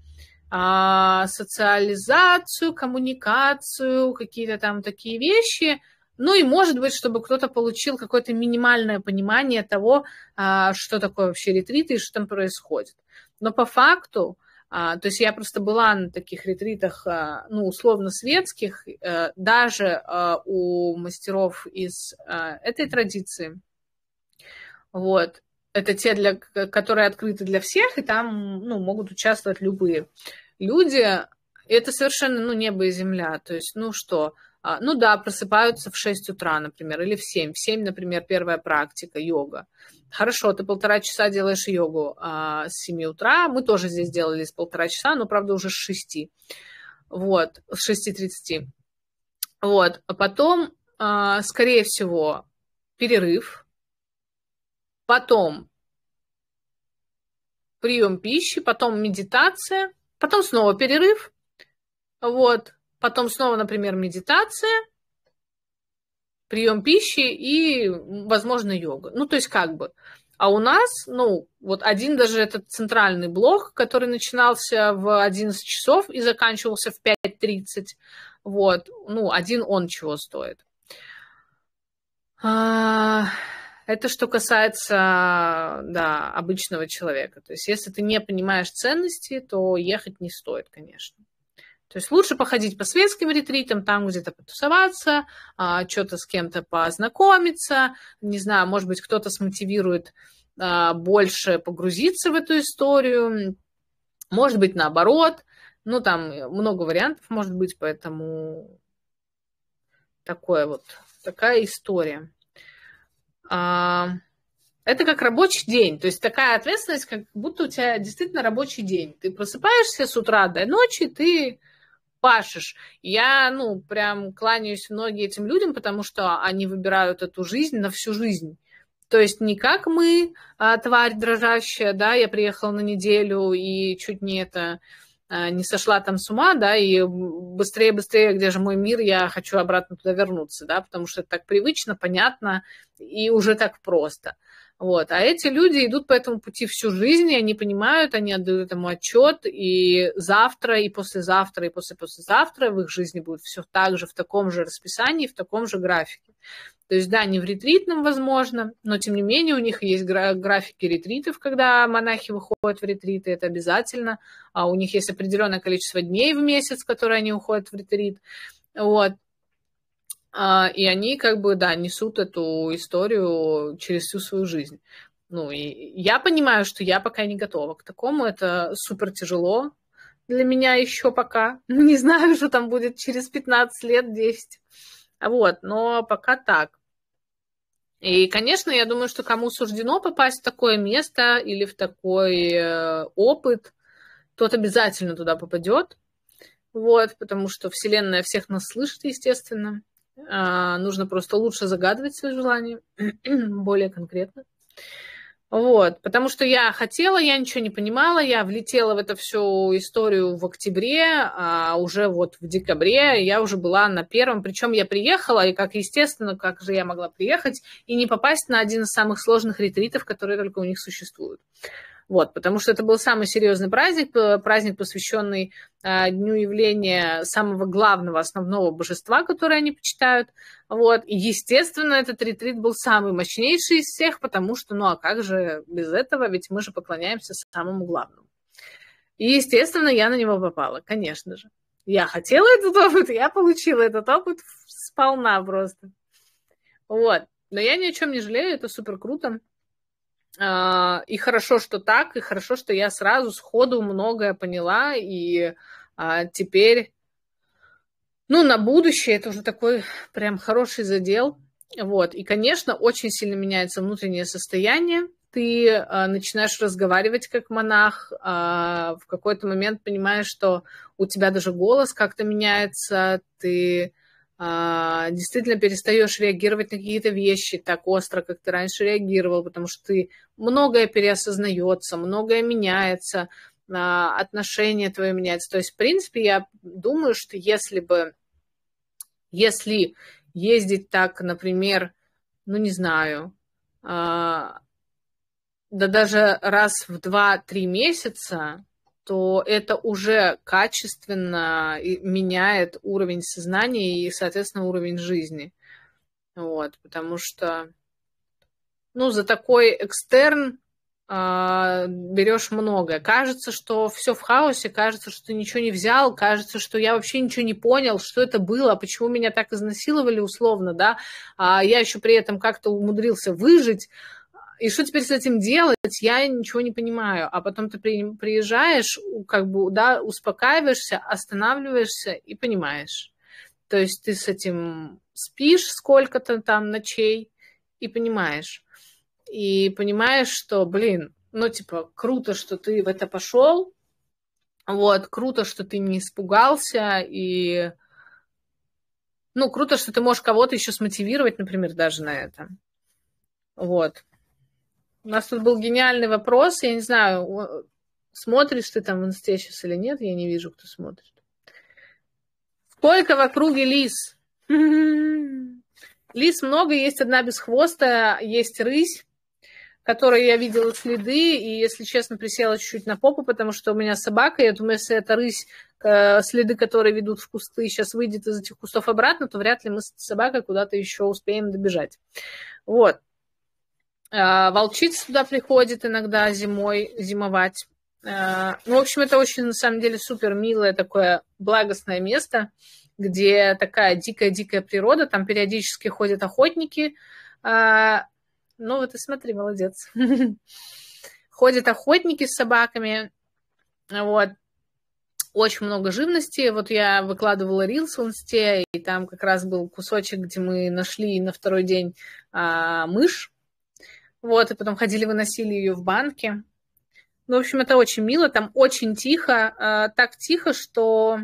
а, социализацию, коммуникацию, какие-то там такие вещи. Ну и, может быть, чтобы кто-то получил какое-то минимальное понимание того, а, что такое вообще ретриты и что там происходит. Но по факту, а, то есть я просто была на таких ретритах, а, ну, условно светских, а, даже у мастеров из этой традиции. Вот. Это те, для, которые открыты для всех, и там ну, могут участвовать любые люди, это совершенно, ну, небо и земля. То есть, ну что, ну да, просыпаются в 6 утра, например, или в 7. В 7, например, первая практика, йога. Хорошо, ты полтора часа делаешь йогу а, с 7 утра. Мы тоже здесь делали с полтора часа, но, правда, уже с 6. Вот, с 6.30. Вот, а потом, а, скорее всего, перерыв. Потом прием пищи, потом медитация – потом снова перерыв, вот, потом снова, например, медитация, прием пищи и, возможно, йога. Ну, то есть как бы. А у нас, ну, вот один даже этот центральный блок, который начинался в 11 часов и заканчивался в 5.30, вот, ну, один он чего стоит. А, это что касается, да, обычного человека. То есть, если ты не понимаешь ценности, то ехать не стоит, конечно. То есть лучше походить по светским ретритам, там где-то потусоваться, а, что-то с кем-то познакомиться, не знаю, может быть, кто-то смотивирует а, больше погрузиться в эту историю, может быть, наоборот. Ну, там много вариантов может быть, поэтому такое вот, такая история. А, это как рабочий день, то есть такая ответственность, как будто у тебя действительно рабочий день. Ты просыпаешься с утра до ночи, ты пашешь. Я, ну, прям кланяюсь многим этим людям, потому что они выбирают эту жизнь на всю жизнь. То есть не как мы, а, тварь дрожащая, да, я приехала на неделю и чуть не это а, не сошла там с ума, да, и быстрее, быстрее, где же мой мир, я хочу обратно туда вернуться, да, потому что это так привычно, понятно и уже так просто. Вот. А эти люди идут по этому пути всю жизнь, и они понимают, они отдают этому отчет, и завтра, и послезавтра, и после-послезавтра в их жизни будет все так же, в таком же расписании, в таком же графике. То есть, да, не в ретритном, возможно, но тем не менее у них есть графики ретритов, когда монахи выходят в ретриты, это обязательно. А у них есть определенное количество дней в месяц, которые они уходят в ретрит. Вот. А, и они как бы, да, несут эту историю через всю свою жизнь. Ну, и я понимаю, что я пока не готова к такому. Это супер тяжело для меня еще пока. Не знаю, что там будет через 15 лет, 10. Вот, но пока так. И, конечно, я думаю, что кому суждено попасть в такое место или в такой э, опыт, тот обязательно туда попадет. Вот, потому что Вселенная всех нас слышит, естественно. А, нужно просто лучше загадывать свои желания, более конкретно. Вот, потому что я хотела, я ничего не понимала, я влетела в эту всю историю в октябре, а уже вот в декабре я уже была на первом, причем я приехала, и как естественно, как же я могла приехать и не попасть на один из самых сложных ретритов, которые только у них существуют. Вот, потому что это был самый серьезный праздник, праздник, посвященный э, дню явления самого главного, основного божества, которое они почитают. Вот, и, естественно, этот ретрит был самый мощнейший из всех, потому что, ну, а как же без этого, ведь мы же поклоняемся самому главному. И, естественно, я на него попала, конечно же. Я хотела этот опыт, я получила этот опыт сполна просто. Вот. Но я ни о чем не жалею, это супер круто. А, и хорошо, что так, и хорошо, что я сразу сходу многое поняла, и а, теперь, ну, на будущее это уже такой прям хороший задел. Вот. И, конечно, очень сильно меняется внутреннее состояние. Ты а, начинаешь разговаривать как монах, в какой-то момент понимаешь, что у тебя даже голос как-то меняется, ты действительно перестаешь реагировать на какие-то вещи так остро, как ты раньше реагировал, потому что ты многое переосознается, многое меняется, а, отношение твое меняется. То есть, в принципе, я думаю, что если бы, если ездить так, например, ну, не знаю, а, да даже раз в 2-3 месяца, то это уже качественно меняет уровень сознания и, соответственно, уровень жизни. Вот, потому что, ну, за такой экстерн э, берешь многое. Кажется, что все в хаосе, кажется, что ты ничего не взял, кажется, что я вообще ничего не понял, что это было, почему меня так изнасиловали условно, да, а я еще при этом как-то умудрился выжить, и что теперь с этим делать, я ничего не понимаю. А потом ты приезжаешь, как бы, да, успокаиваешься, останавливаешься и понимаешь. То есть ты с этим спишь сколько-то там ночей и понимаешь. И понимаешь, что, блин, ну, типа, круто, что ты в это пошел, вот, круто, что ты не испугался, и, ну, круто, что ты можешь кого-то еще смотивировать, например, даже на это. Вот. У нас тут был гениальный вопрос. Я не знаю, смотришь ты там в инсте сейчас или нет, я не вижу, кто смотрит. Сколько в округе лис? Лис много, есть одна без хвоста, есть рысь, которой я видела следы, и, если честно, присела чуть-чуть на попу, потому что у меня собака, я думаю, если это рысь, э, следы, которые ведут в кусты, сейчас выйдет из этих кустов обратно, то вряд ли мы с собакой куда-то еще успеем добежать. Вот. А, волчица туда приходит иногда зимой зимовать. А, ну, в общем, это очень, на самом деле, супер милое такое благостное место, где такая дикая-дикая природа, там периодически ходят охотники. А, ну, вот и смотри, молодец. Ходят охотники с собаками, вот, очень много живности. Вот я выкладывала рилс в инсте, и там как раз был кусочек, где мы нашли на второй день мышь, вот, и потом ходили, выносили ее в банке. Ну, в общем, это очень мило, там очень тихо, э, так тихо, что,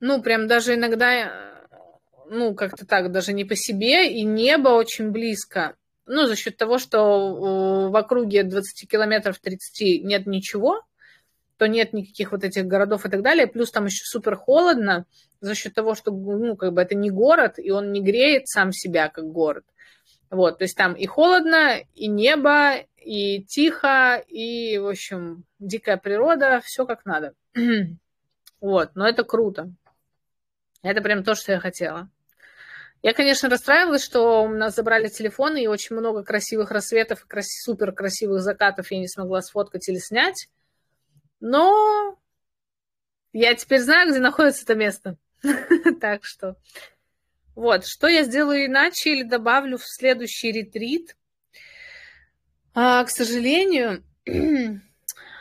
ну, прям даже иногда, э, ну, как-то так, даже не по себе, и небо очень близко. Ну, за счет того, что в округе 20 километров 30 нет ничего, то нет никаких вот этих городов и так далее. Плюс там еще супер холодно за счет того, что, ну, как бы это не город, и он не греет сам себя как город. Вот, то есть там и холодно, и небо, и тихо, и, в общем, дикая природа, все как надо. вот, но это круто. Это прям то, что я хотела. Я, конечно, расстраивалась, что у нас забрали телефоны, и очень много красивых рассветов крас- супер красивых закатов я не смогла сфоткать или снять. Но я теперь знаю, где находится это место. так что вот, что я сделаю иначе или добавлю в следующий ретрит? А, к сожалению,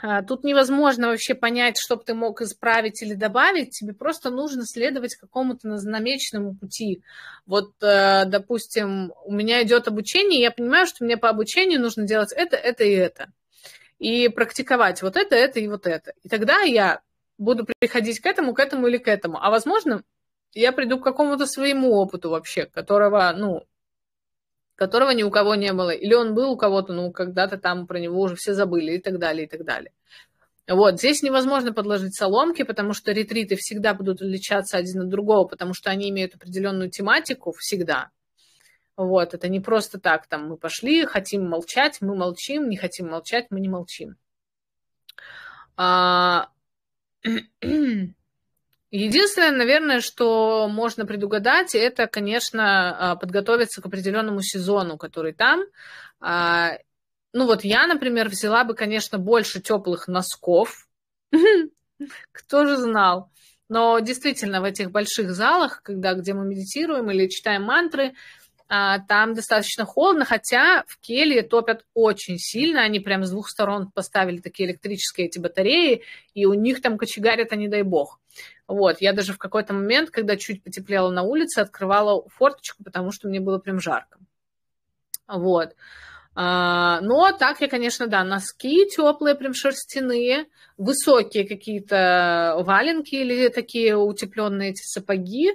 а, тут невозможно вообще понять, что ты мог исправить или добавить. Тебе просто нужно следовать какому-то намеченному пути. Вот, э, допустим, у меня идет обучение, я понимаю, что мне по обучению нужно делать это, это и это. И практиковать вот это, это и вот это. И тогда я буду приходить к этому, к этому или к этому. А возможно, я приду к какому-то своему опыту вообще, которого, ну, которого ни у кого не было. Или он был у кого-то, ну, когда-то там про него уже все забыли и так далее, и так далее. Вот, здесь невозможно подложить соломки, потому что ретриты всегда будут отличаться один от другого, потому что они имеют определенную тематику всегда. Вот, это не просто так, там, мы пошли, хотим молчать, мы молчим, не хотим молчать, мы не молчим. А... Единственное, наверное, что можно предугадать, это, конечно, а, подготовиться к определенному сезону, который там. А, ну вот я, например, взяла бы, конечно, больше теплых носков. Кто же знал? Но действительно, в этих больших залах, когда, где мы медитируем или читаем мантры, там достаточно холодно, хотя в келье топят очень сильно, они прям с двух сторон поставили такие электрические эти батареи, и у них там кочегарят, а не дай бог. Вот, я даже в какой-то момент, когда чуть потеплело на улице, открывала форточку, потому что мне было прям жарко. Вот. А, но так я, конечно, да, носки теплые, прям шерстяные, высокие какие-то валенки или такие утепленные эти сапоги,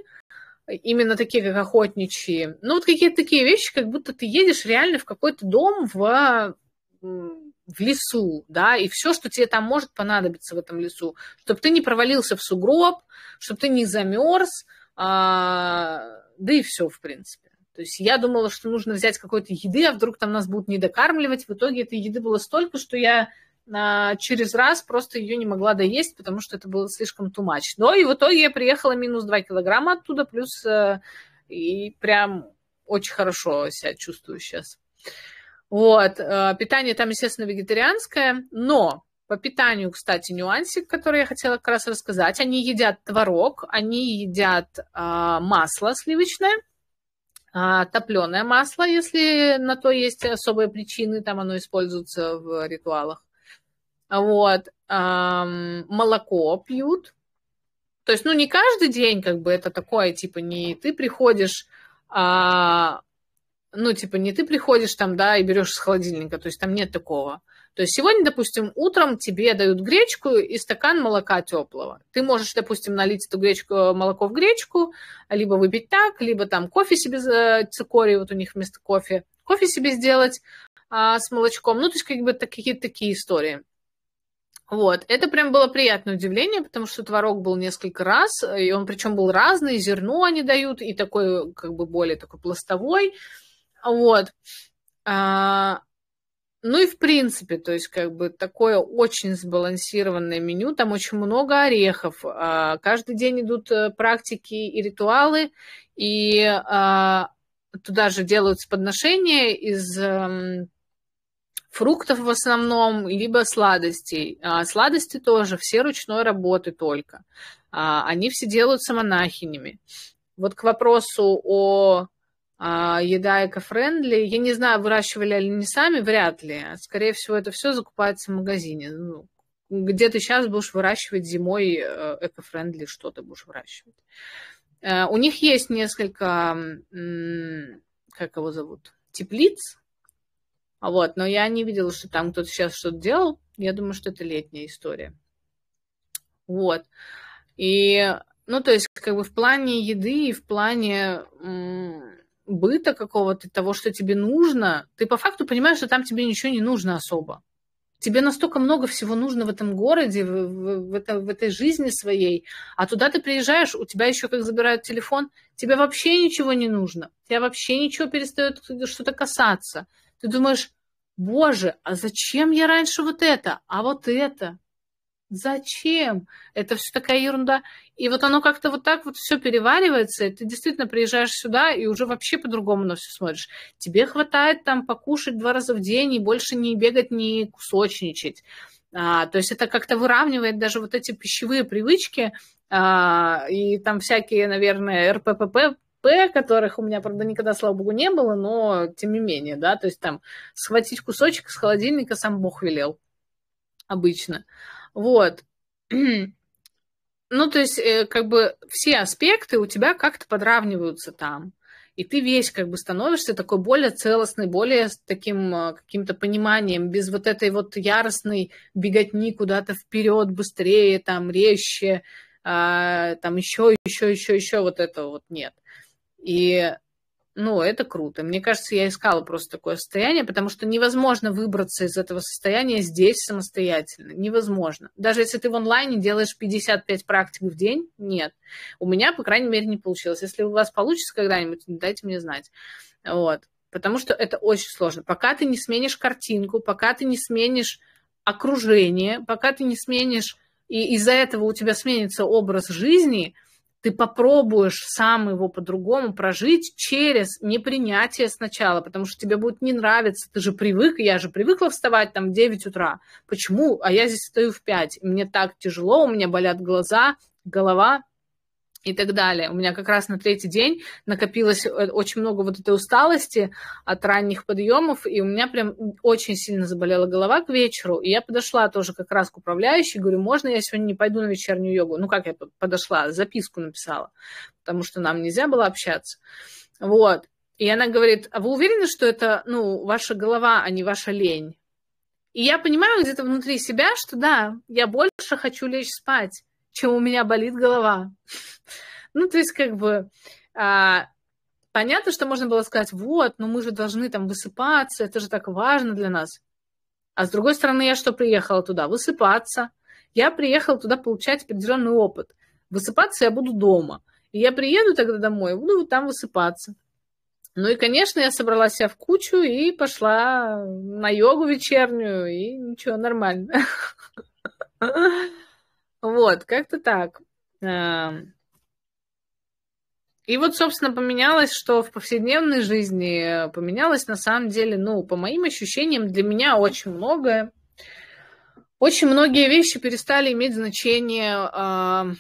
именно такие, как охотничьи. Ну, вот какие-то такие вещи, как будто ты едешь реально в какой-то дом в в лесу, да, и все, что тебе там может понадобиться в этом лесу, чтобы ты не провалился в сугроб, чтобы ты не замерз, а, да и все, в принципе. То есть я думала, что нужно взять какой-то еды, а вдруг там нас будут недокармливать. В итоге этой еды было столько, что я через раз просто ее не могла доесть, потому что это было слишком much. Но и в итоге я приехала минус 2 килограмма оттуда, плюс э, и прям очень хорошо себя чувствую сейчас. Вот, э, питание там, естественно, вегетарианское, но по питанию, кстати, нюансик, который я хотела как раз рассказать. Они едят творог, они едят а, масло сливочное, а, топленое масло, если на то есть особые причины, там оно используется в ритуалах. Вот, а, молоко пьют. То есть, ну, не каждый день, как бы, это такое, типа, не ты приходишь а, ну, типа, не ты приходишь там, да, и берешь из холодильника, то есть там нет такого. То есть сегодня, допустим, утром тебе дают гречку и стакан молока теплого. Ты можешь, допустим, налить эту гречку, молоко в гречку, либо выпить так, либо там кофе себе, цикорий, вот у них вместо кофе, кофе себе сделать а, с молочком. Ну, то есть как бы какие-то такие истории. Вот, это прям было приятное удивление, потому что творог был несколько раз, и он причем был разный, зерно они дают, и такой, как бы более такой пластовой, вот. А, ну и в принципе, то есть как бы такое очень сбалансированное меню, там очень много орехов, а, каждый день идут э, практики и ритуалы, и а, туда же делаются подношения из эм, фруктов в основном, либо сладостей. Сладости тоже, все ручной работы только. Они все делаются монахинями. Вот к вопросу о а, еда эко-френдли. Я не знаю, выращивали ли они сами, вряд ли. Скорее всего, это все закупается в магазине. Ну, где ты сейчас будешь выращивать зимой э, эко-френдли, что ты будешь выращивать. Э, у них есть несколько, как его зовут, теплиц, вот, но я не видела, что там кто-то сейчас что-то делал. Я думаю, что это летняя история. Вот. И, ну, то есть, как бы в плане еды и в плане быта какого-то, того, что тебе нужно, ты по факту понимаешь, что там тебе ничего не нужно особо. Тебе настолько много всего нужно в этом городе, в, в, в, это, в этой жизни своей, а туда ты приезжаешь, у тебя еще как забирают телефон, тебе вообще ничего не нужно, тебя вообще ничего перестает что-то касаться. Ты думаешь, боже, а зачем я раньше вот это, а вот это? Зачем? Это все такая ерунда. И вот оно как-то вот так вот все переваривается, и ты действительно приезжаешь сюда и уже вообще по-другому на все смотришь. Тебе хватает там покушать два раза в день и больше не бегать, не кусочничать. А, то есть это как-то выравнивает даже вот эти пищевые привычки а, и там всякие, наверное, РППП, которых у меня, правда, никогда, слава богу, не было, но тем не менее, да, то есть там схватить кусочек из холодильника сам Бог велел обычно. Вот. Ну, то есть, э, как бы все аспекты у тебя как-то подравниваются там. И ты весь как бы становишься такой более целостный, более с таким э, каким-то пониманием, без вот этой вот яростной беготни куда-то вперед, быстрее, там, резче, а, там еще, еще, еще, еще вот этого вот нет. И ну, это круто. Мне кажется, я искала просто такое состояние, потому что невозможно выбраться из этого состояния здесь самостоятельно. Невозможно. Даже если ты в онлайне делаешь 55 практик в день, нет. У меня, по крайней мере, не получилось. Если у вас получится когда-нибудь, дайте мне знать. Вот. Потому что это очень сложно. Пока ты не сменишь картинку, пока ты не сменишь окружение, пока ты не сменишь, и из-за этого у тебя сменится образ жизни – ты попробуешь сам его по-другому прожить через непринятие сначала, потому что тебе будет не нравиться, ты же привык, я же привыкла вставать там в 9 утра. Почему? А я здесь стою в 5, мне так тяжело, у меня болят глаза, голова, и так далее. У меня как раз на третий день накопилось э, очень много вот этой усталости от ранних подъемов, и у меня прям очень сильно заболела голова к вечеру. И я подошла тоже как раз к управляющей, говорю, можно я сегодня не пойду на вечернюю йогу? Ну, как я подошла, записку написала, потому что нам нельзя было общаться. Вот. И она говорит, а вы уверены, что это, ну, ваша голова, а не ваша лень? И я понимаю где-то внутри себя, что да, я больше хочу лечь спать чем у меня болит голова. Ну, то есть, как бы, а, понятно, что можно было сказать, вот, но мы же должны там высыпаться, это же так важно для нас. А с другой стороны, я что приехала туда? Высыпаться. Я приехала туда получать определенный опыт. Высыпаться я буду дома. И я приеду тогда домой, буду там высыпаться. Ну и, конечно, я собрала себя в кучу и пошла на йогу вечернюю, и ничего, нормально. Вот, как-то так. Эм. И вот, собственно, поменялось, что в повседневной жизни поменялось на самом деле, ну, по моим ощущениям, для меня очень многое. Очень многие вещи перестали иметь значение эм,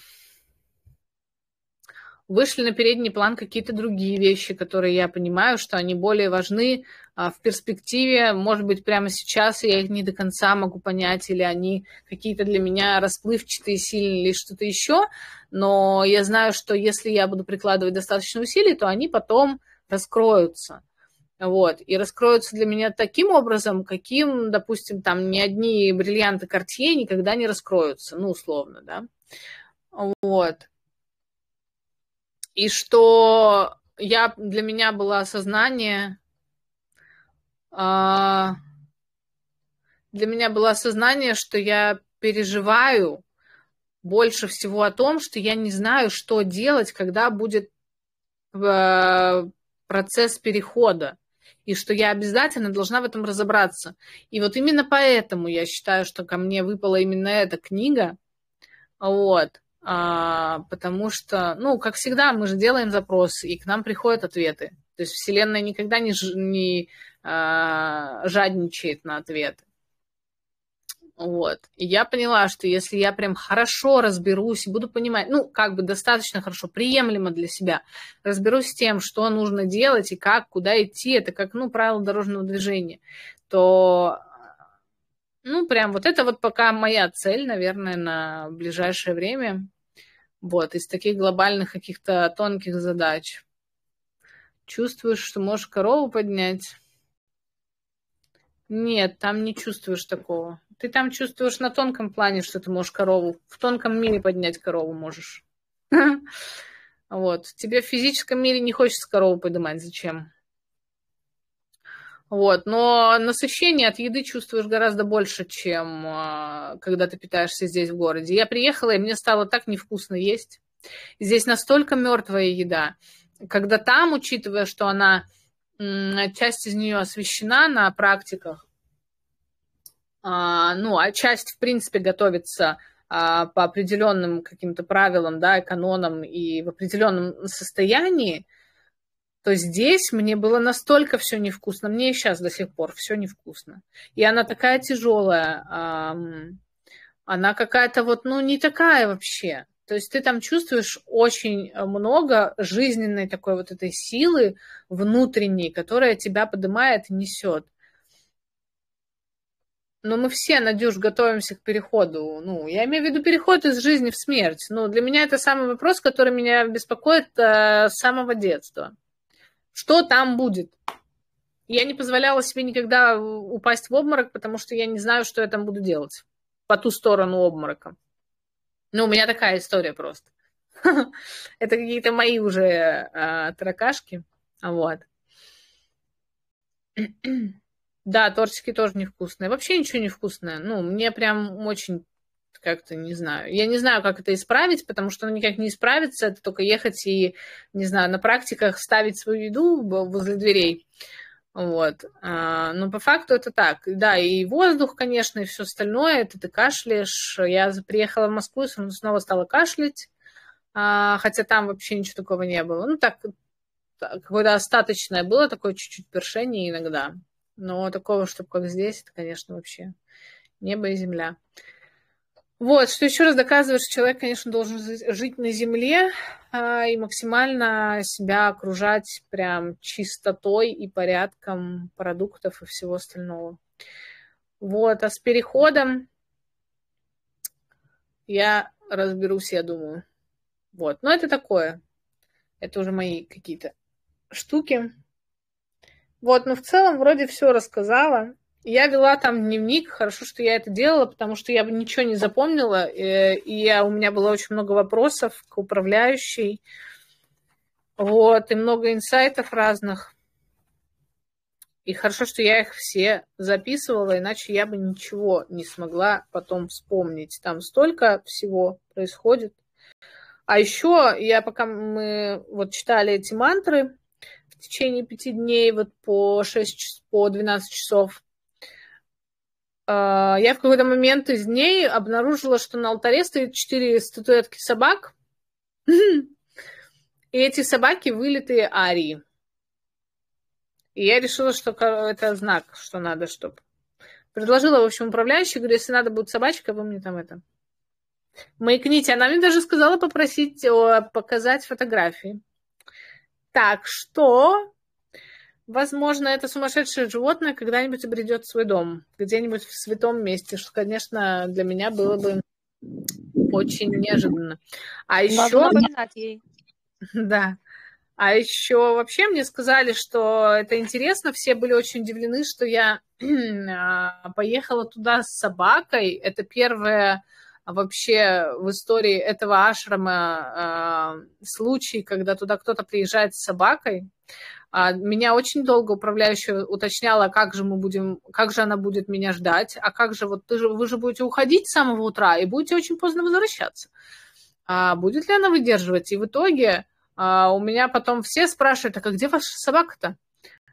вышли на передний план какие-то другие вещи, которые я понимаю, что они более важны в перспективе. Может быть, прямо сейчас я их не до конца могу понять, или они какие-то для меня расплывчатые, сильные, или что-то еще. Но я знаю, что если я буду прикладывать достаточно усилий, то они потом раскроются. Вот, и раскроются для меня таким образом, каким, допустим, там ни одни бриллианты Cartier никогда не раскроются, ну, условно, да. Вот и что я, для меня было осознание, а, для меня было осознание, что я переживаю больше всего о том, что я не знаю, что делать, когда будет э, процесс перехода, и что я обязательно должна в этом разобраться. И вот именно поэтому я считаю, что ко мне выпала именно эта книга, вот, а, потому что, ну, как всегда, мы же делаем запросы, и к нам приходят ответы. То есть Вселенная никогда не, не а, жадничает на ответы. Вот. И я поняла, что если я прям хорошо разберусь, буду понимать, ну, как бы достаточно хорошо, приемлемо для себя, разберусь с тем, что нужно делать и как, куда идти, это как, ну, правило дорожного движения, то ну, прям вот это вот пока моя цель, наверное, на ближайшее время. Вот, из таких глобальных каких-то тонких задач. Чувствуешь, что можешь корову поднять? Нет, там не чувствуешь такого. Ты там чувствуешь на тонком плане, что ты можешь корову. В тонком мире поднять корову можешь. Вот. Тебе в физическом мире не хочется корову поднимать. Зачем? Вот, но насыщение от еды чувствуешь гораздо больше, чем э, когда ты питаешься здесь в городе. Я приехала, и мне стало так невкусно есть. Здесь настолько мертвая еда. Когда там, учитывая, что она часть из нее освещена на практиках, а, ну, а часть, в принципе, готовится а, по определенным каким-то правилам, да, канонам и в определенном состоянии, то здесь мне было настолько все невкусно. Мне и сейчас до сих пор все невкусно. И она такая тяжелая. Она какая-то вот, ну, не такая вообще. То есть ты там чувствуешь очень много жизненной такой вот этой силы внутренней, которая тебя поднимает и несет. Но мы все, Надюш, готовимся к переходу. Ну, я имею в виду переход из жизни в смерть. Ну, для меня это самый вопрос, который меня беспокоит э, с самого детства. Что там будет? Я не позволяла себе никогда упасть в обморок, потому что я не знаю, что я там буду делать по ту сторону обморока. Ну, у меня такая история просто. Это какие-то мои уже а, таракашки. Вот. Да, тортики тоже невкусные. Вообще ничего не вкусное. Ну, мне прям очень как-то, не знаю. Я не знаю, как это исправить, потому что оно никак не исправится. Это только ехать и, не знаю, на практиках ставить свою еду возле дверей. Вот. А, но по факту это так. Да, и воздух, конечно, и все остальное. Это ты кашляешь. Я приехала в Москву и снова стала кашлять. А, хотя там вообще ничего такого не было. Ну, так, какое-то остаточное было, такое чуть-чуть першение иногда. Но такого, чтобы как здесь, это, конечно, вообще небо и земля. Вот, что еще раз доказывает, что человек, конечно, должен жить на земле а, и максимально себя окружать прям чистотой и порядком продуктов и всего остального. Вот, а с переходом я разберусь, я думаю. Вот, но это такое. Это уже мои какие-то штуки. Вот, но в целом вроде все рассказала. Я вела там дневник, хорошо, что я это делала, потому что я бы ничего не запомнила, э, и я, у меня было очень много вопросов к управляющей, вот, и много инсайтов разных. И хорошо, что я их все записывала, иначе я бы ничего не смогла потом вспомнить. Там столько всего происходит. А еще я, пока мы вот читали эти мантры в течение пяти дней, вот по 6, по 12 часов, я в какой-то момент из дней обнаружила, что на алтаре стоит четыре статуэтки собак, и эти собаки вылитые арии. И я решила, что это знак, что надо, чтобы... Предложила, в общем, управляющей, говорю, если надо будет собачка, вы мне там это... Маякните. Она мне даже сказала попросить показать фотографии. Так что, возможно, это сумасшедшее животное когда-нибудь обретет свой дом, где-нибудь в святом месте, что, конечно, для меня было бы очень неожиданно. А еще... ей. Да. А еще вообще мне сказали, что это интересно. Все были очень удивлены, что я а, поехала туда с собакой. Это первое вообще в истории этого ашрама э, случай, когда туда кто-то приезжает с собакой. А меня очень долго управляющая уточняла, как же мы будем, как же она будет меня ждать, а как же вот ты же, вы же будете уходить с самого утра и будете очень поздно возвращаться. А будет ли она выдерживать? И в итоге а у меня потом все спрашивают, а где ваша собака-то?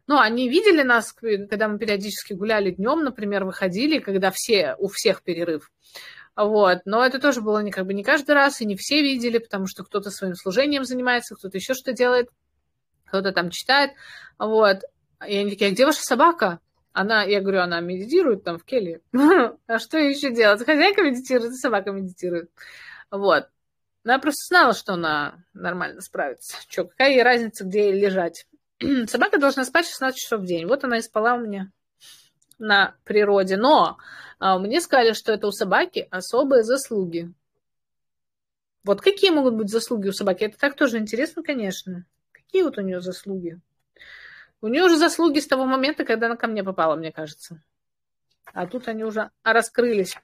Ну, они видели нас, когда мы периодически гуляли днем, например, выходили, когда все, у всех перерыв. Вот. Но это тоже было не, как бы не каждый раз, и не все видели, потому что кто-то своим служением занимается, кто-то еще что делает, кто-то там читает. Вот. И они такие, а где ваша собака? Она, я говорю, она медитирует там в келье. А что еще делать? Хозяйка медитирует, собака медитирует. Вот. Но я просто знала, что она нормально справится. Че, какая ей разница, где ей лежать? Собака должна спать 16 часов в день. Вот она и спала у меня на природе. Но а, мне сказали, что это у собаки особые заслуги. Вот какие могут быть заслуги у собаки? Это так тоже интересно, конечно. Какие вот у нее заслуги? У нее уже заслуги с того момента, когда она ко мне попала, мне кажется. А тут они уже раскрылись.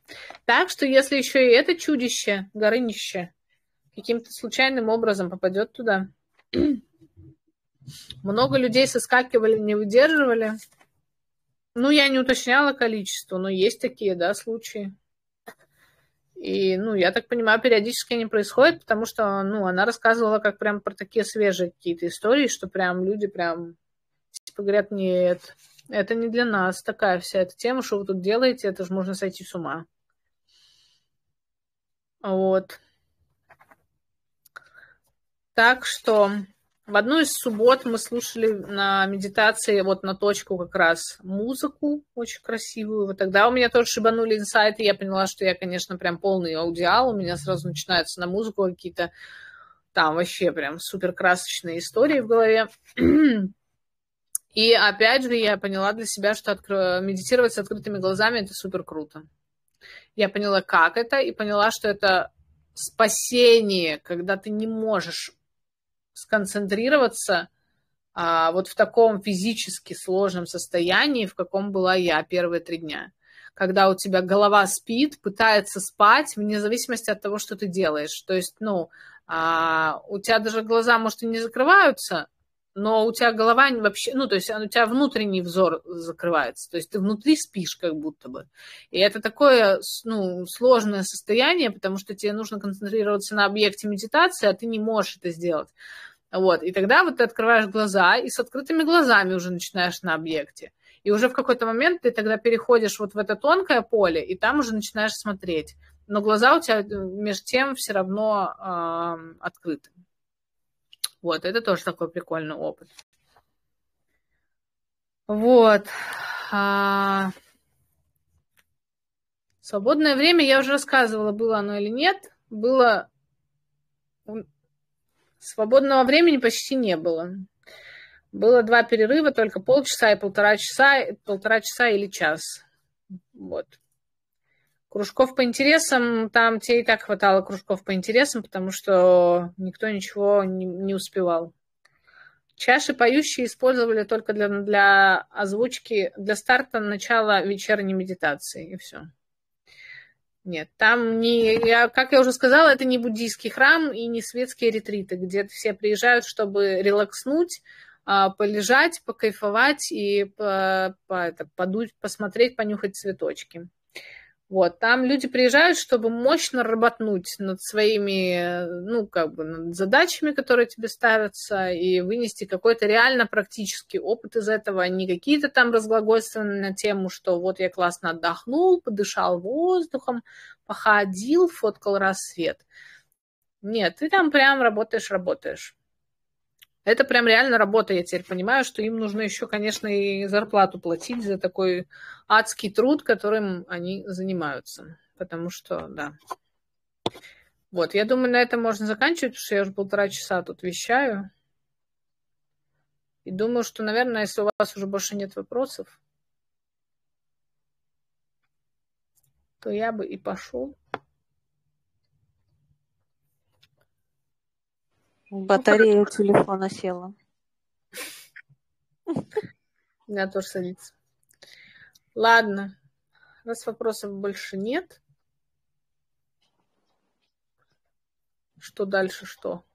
Так что если еще и это чудище, горынище, каким-то случайным образом попадет туда. Много людей соскакивали, не выдерживали. Ну, я не уточняла количество, но есть такие, да, случаи. И, ну, я так понимаю, периодически они происходят, потому что, ну, она рассказывала как прям про такие свежие какие-то истории, что прям люди прям, типа, говорят, нет, это не для нас такая вся эта тема, что вы тут делаете, это же можно сойти с ума. Вот. Так что в одну из суббот мы слушали на медитации вот на точку как раз музыку очень красивую. Вот тогда у меня тоже шибанули инсайты, я поняла, что я, конечно, прям полный аудиал, у меня сразу начинаются на музыку какие-то там вообще прям супер красочные истории в голове. И опять же я поняла для себя, что откро... медитировать с открытыми глазами это супер круто. Я поняла, как это, и поняла, что это спасение, когда ты не можешь сконцентрироваться а, вот в таком физически сложном состоянии, в каком была я первые три дня. Когда у тебя голова спит, пытается спать, вне зависимости от того, что ты делаешь. То есть, ну, а, у тебя даже глаза, может, и не закрываются, но у тебя голова вообще, ну, то есть у тебя внутренний взор закрывается, то есть ты внутри спишь как будто бы. И это такое, ну, сложное состояние, потому что тебе нужно концентрироваться на объекте медитации, а ты не можешь это сделать. Вот, и тогда вот ты открываешь глаза, и с открытыми глазами уже начинаешь на объекте. И уже в какой-то момент ты тогда переходишь вот в это тонкое поле, и там уже начинаешь смотреть. Но глаза у тебя э, между тем все равно э, открыты. Вот, это тоже такой прикольный опыт. Вот. А... Свободное время, я уже рассказывала, было оно или нет. Было... Свободного времени почти не было. Было два перерыва, только полчаса и полтора часа, полтора часа или час. Вот. Кружков по интересам, там тебе и так хватало кружков по интересам, потому что никто ничего не, не успевал. Чаши поющие использовали только для, для озвучки, для старта начала вечерней медитации, и все. Нет, там не, я, как я уже сказала, это не буддийский храм и не светские ретриты, где все приезжают, чтобы релакснуть, а, полежать, покайфовать и по, по, это, подуть, посмотреть, понюхать цветочки. Вот, там люди приезжают, чтобы мощно работнуть над своими, ну, как бы, над задачами, которые тебе ставятся, и вынести какой-то реально практический опыт из этого, а не какие-то там разглагольствования на тему, что вот я классно отдохнул, подышал воздухом, походил, фоткал рассвет. Нет, ты там прям работаешь, работаешь. Это прям реально работа, я теперь понимаю, что им нужно еще, конечно, и зарплату платить за такой адский труд, которым они занимаются. Потому что, да. Вот, я думаю, на этом можно заканчивать, потому что я уже полтора часа тут вещаю. И думаю, что, наверное, если у вас уже больше нет вопросов, то я бы и пошел. Батарея у телефона села. У меня тоже садится. Ладно. Раз вопросов больше нет. Что дальше что?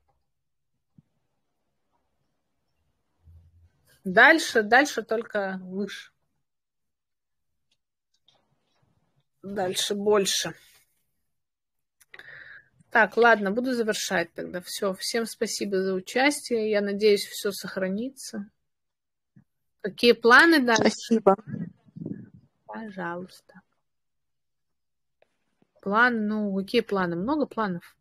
Дальше, дальше только выше. Дальше больше. Так, ладно, буду завершать тогда. Все, всем спасибо за участие. Я надеюсь, все сохранится. Какие планы дальше? Спасибо. Пожалуйста. План, ну, какие планы? Много планов.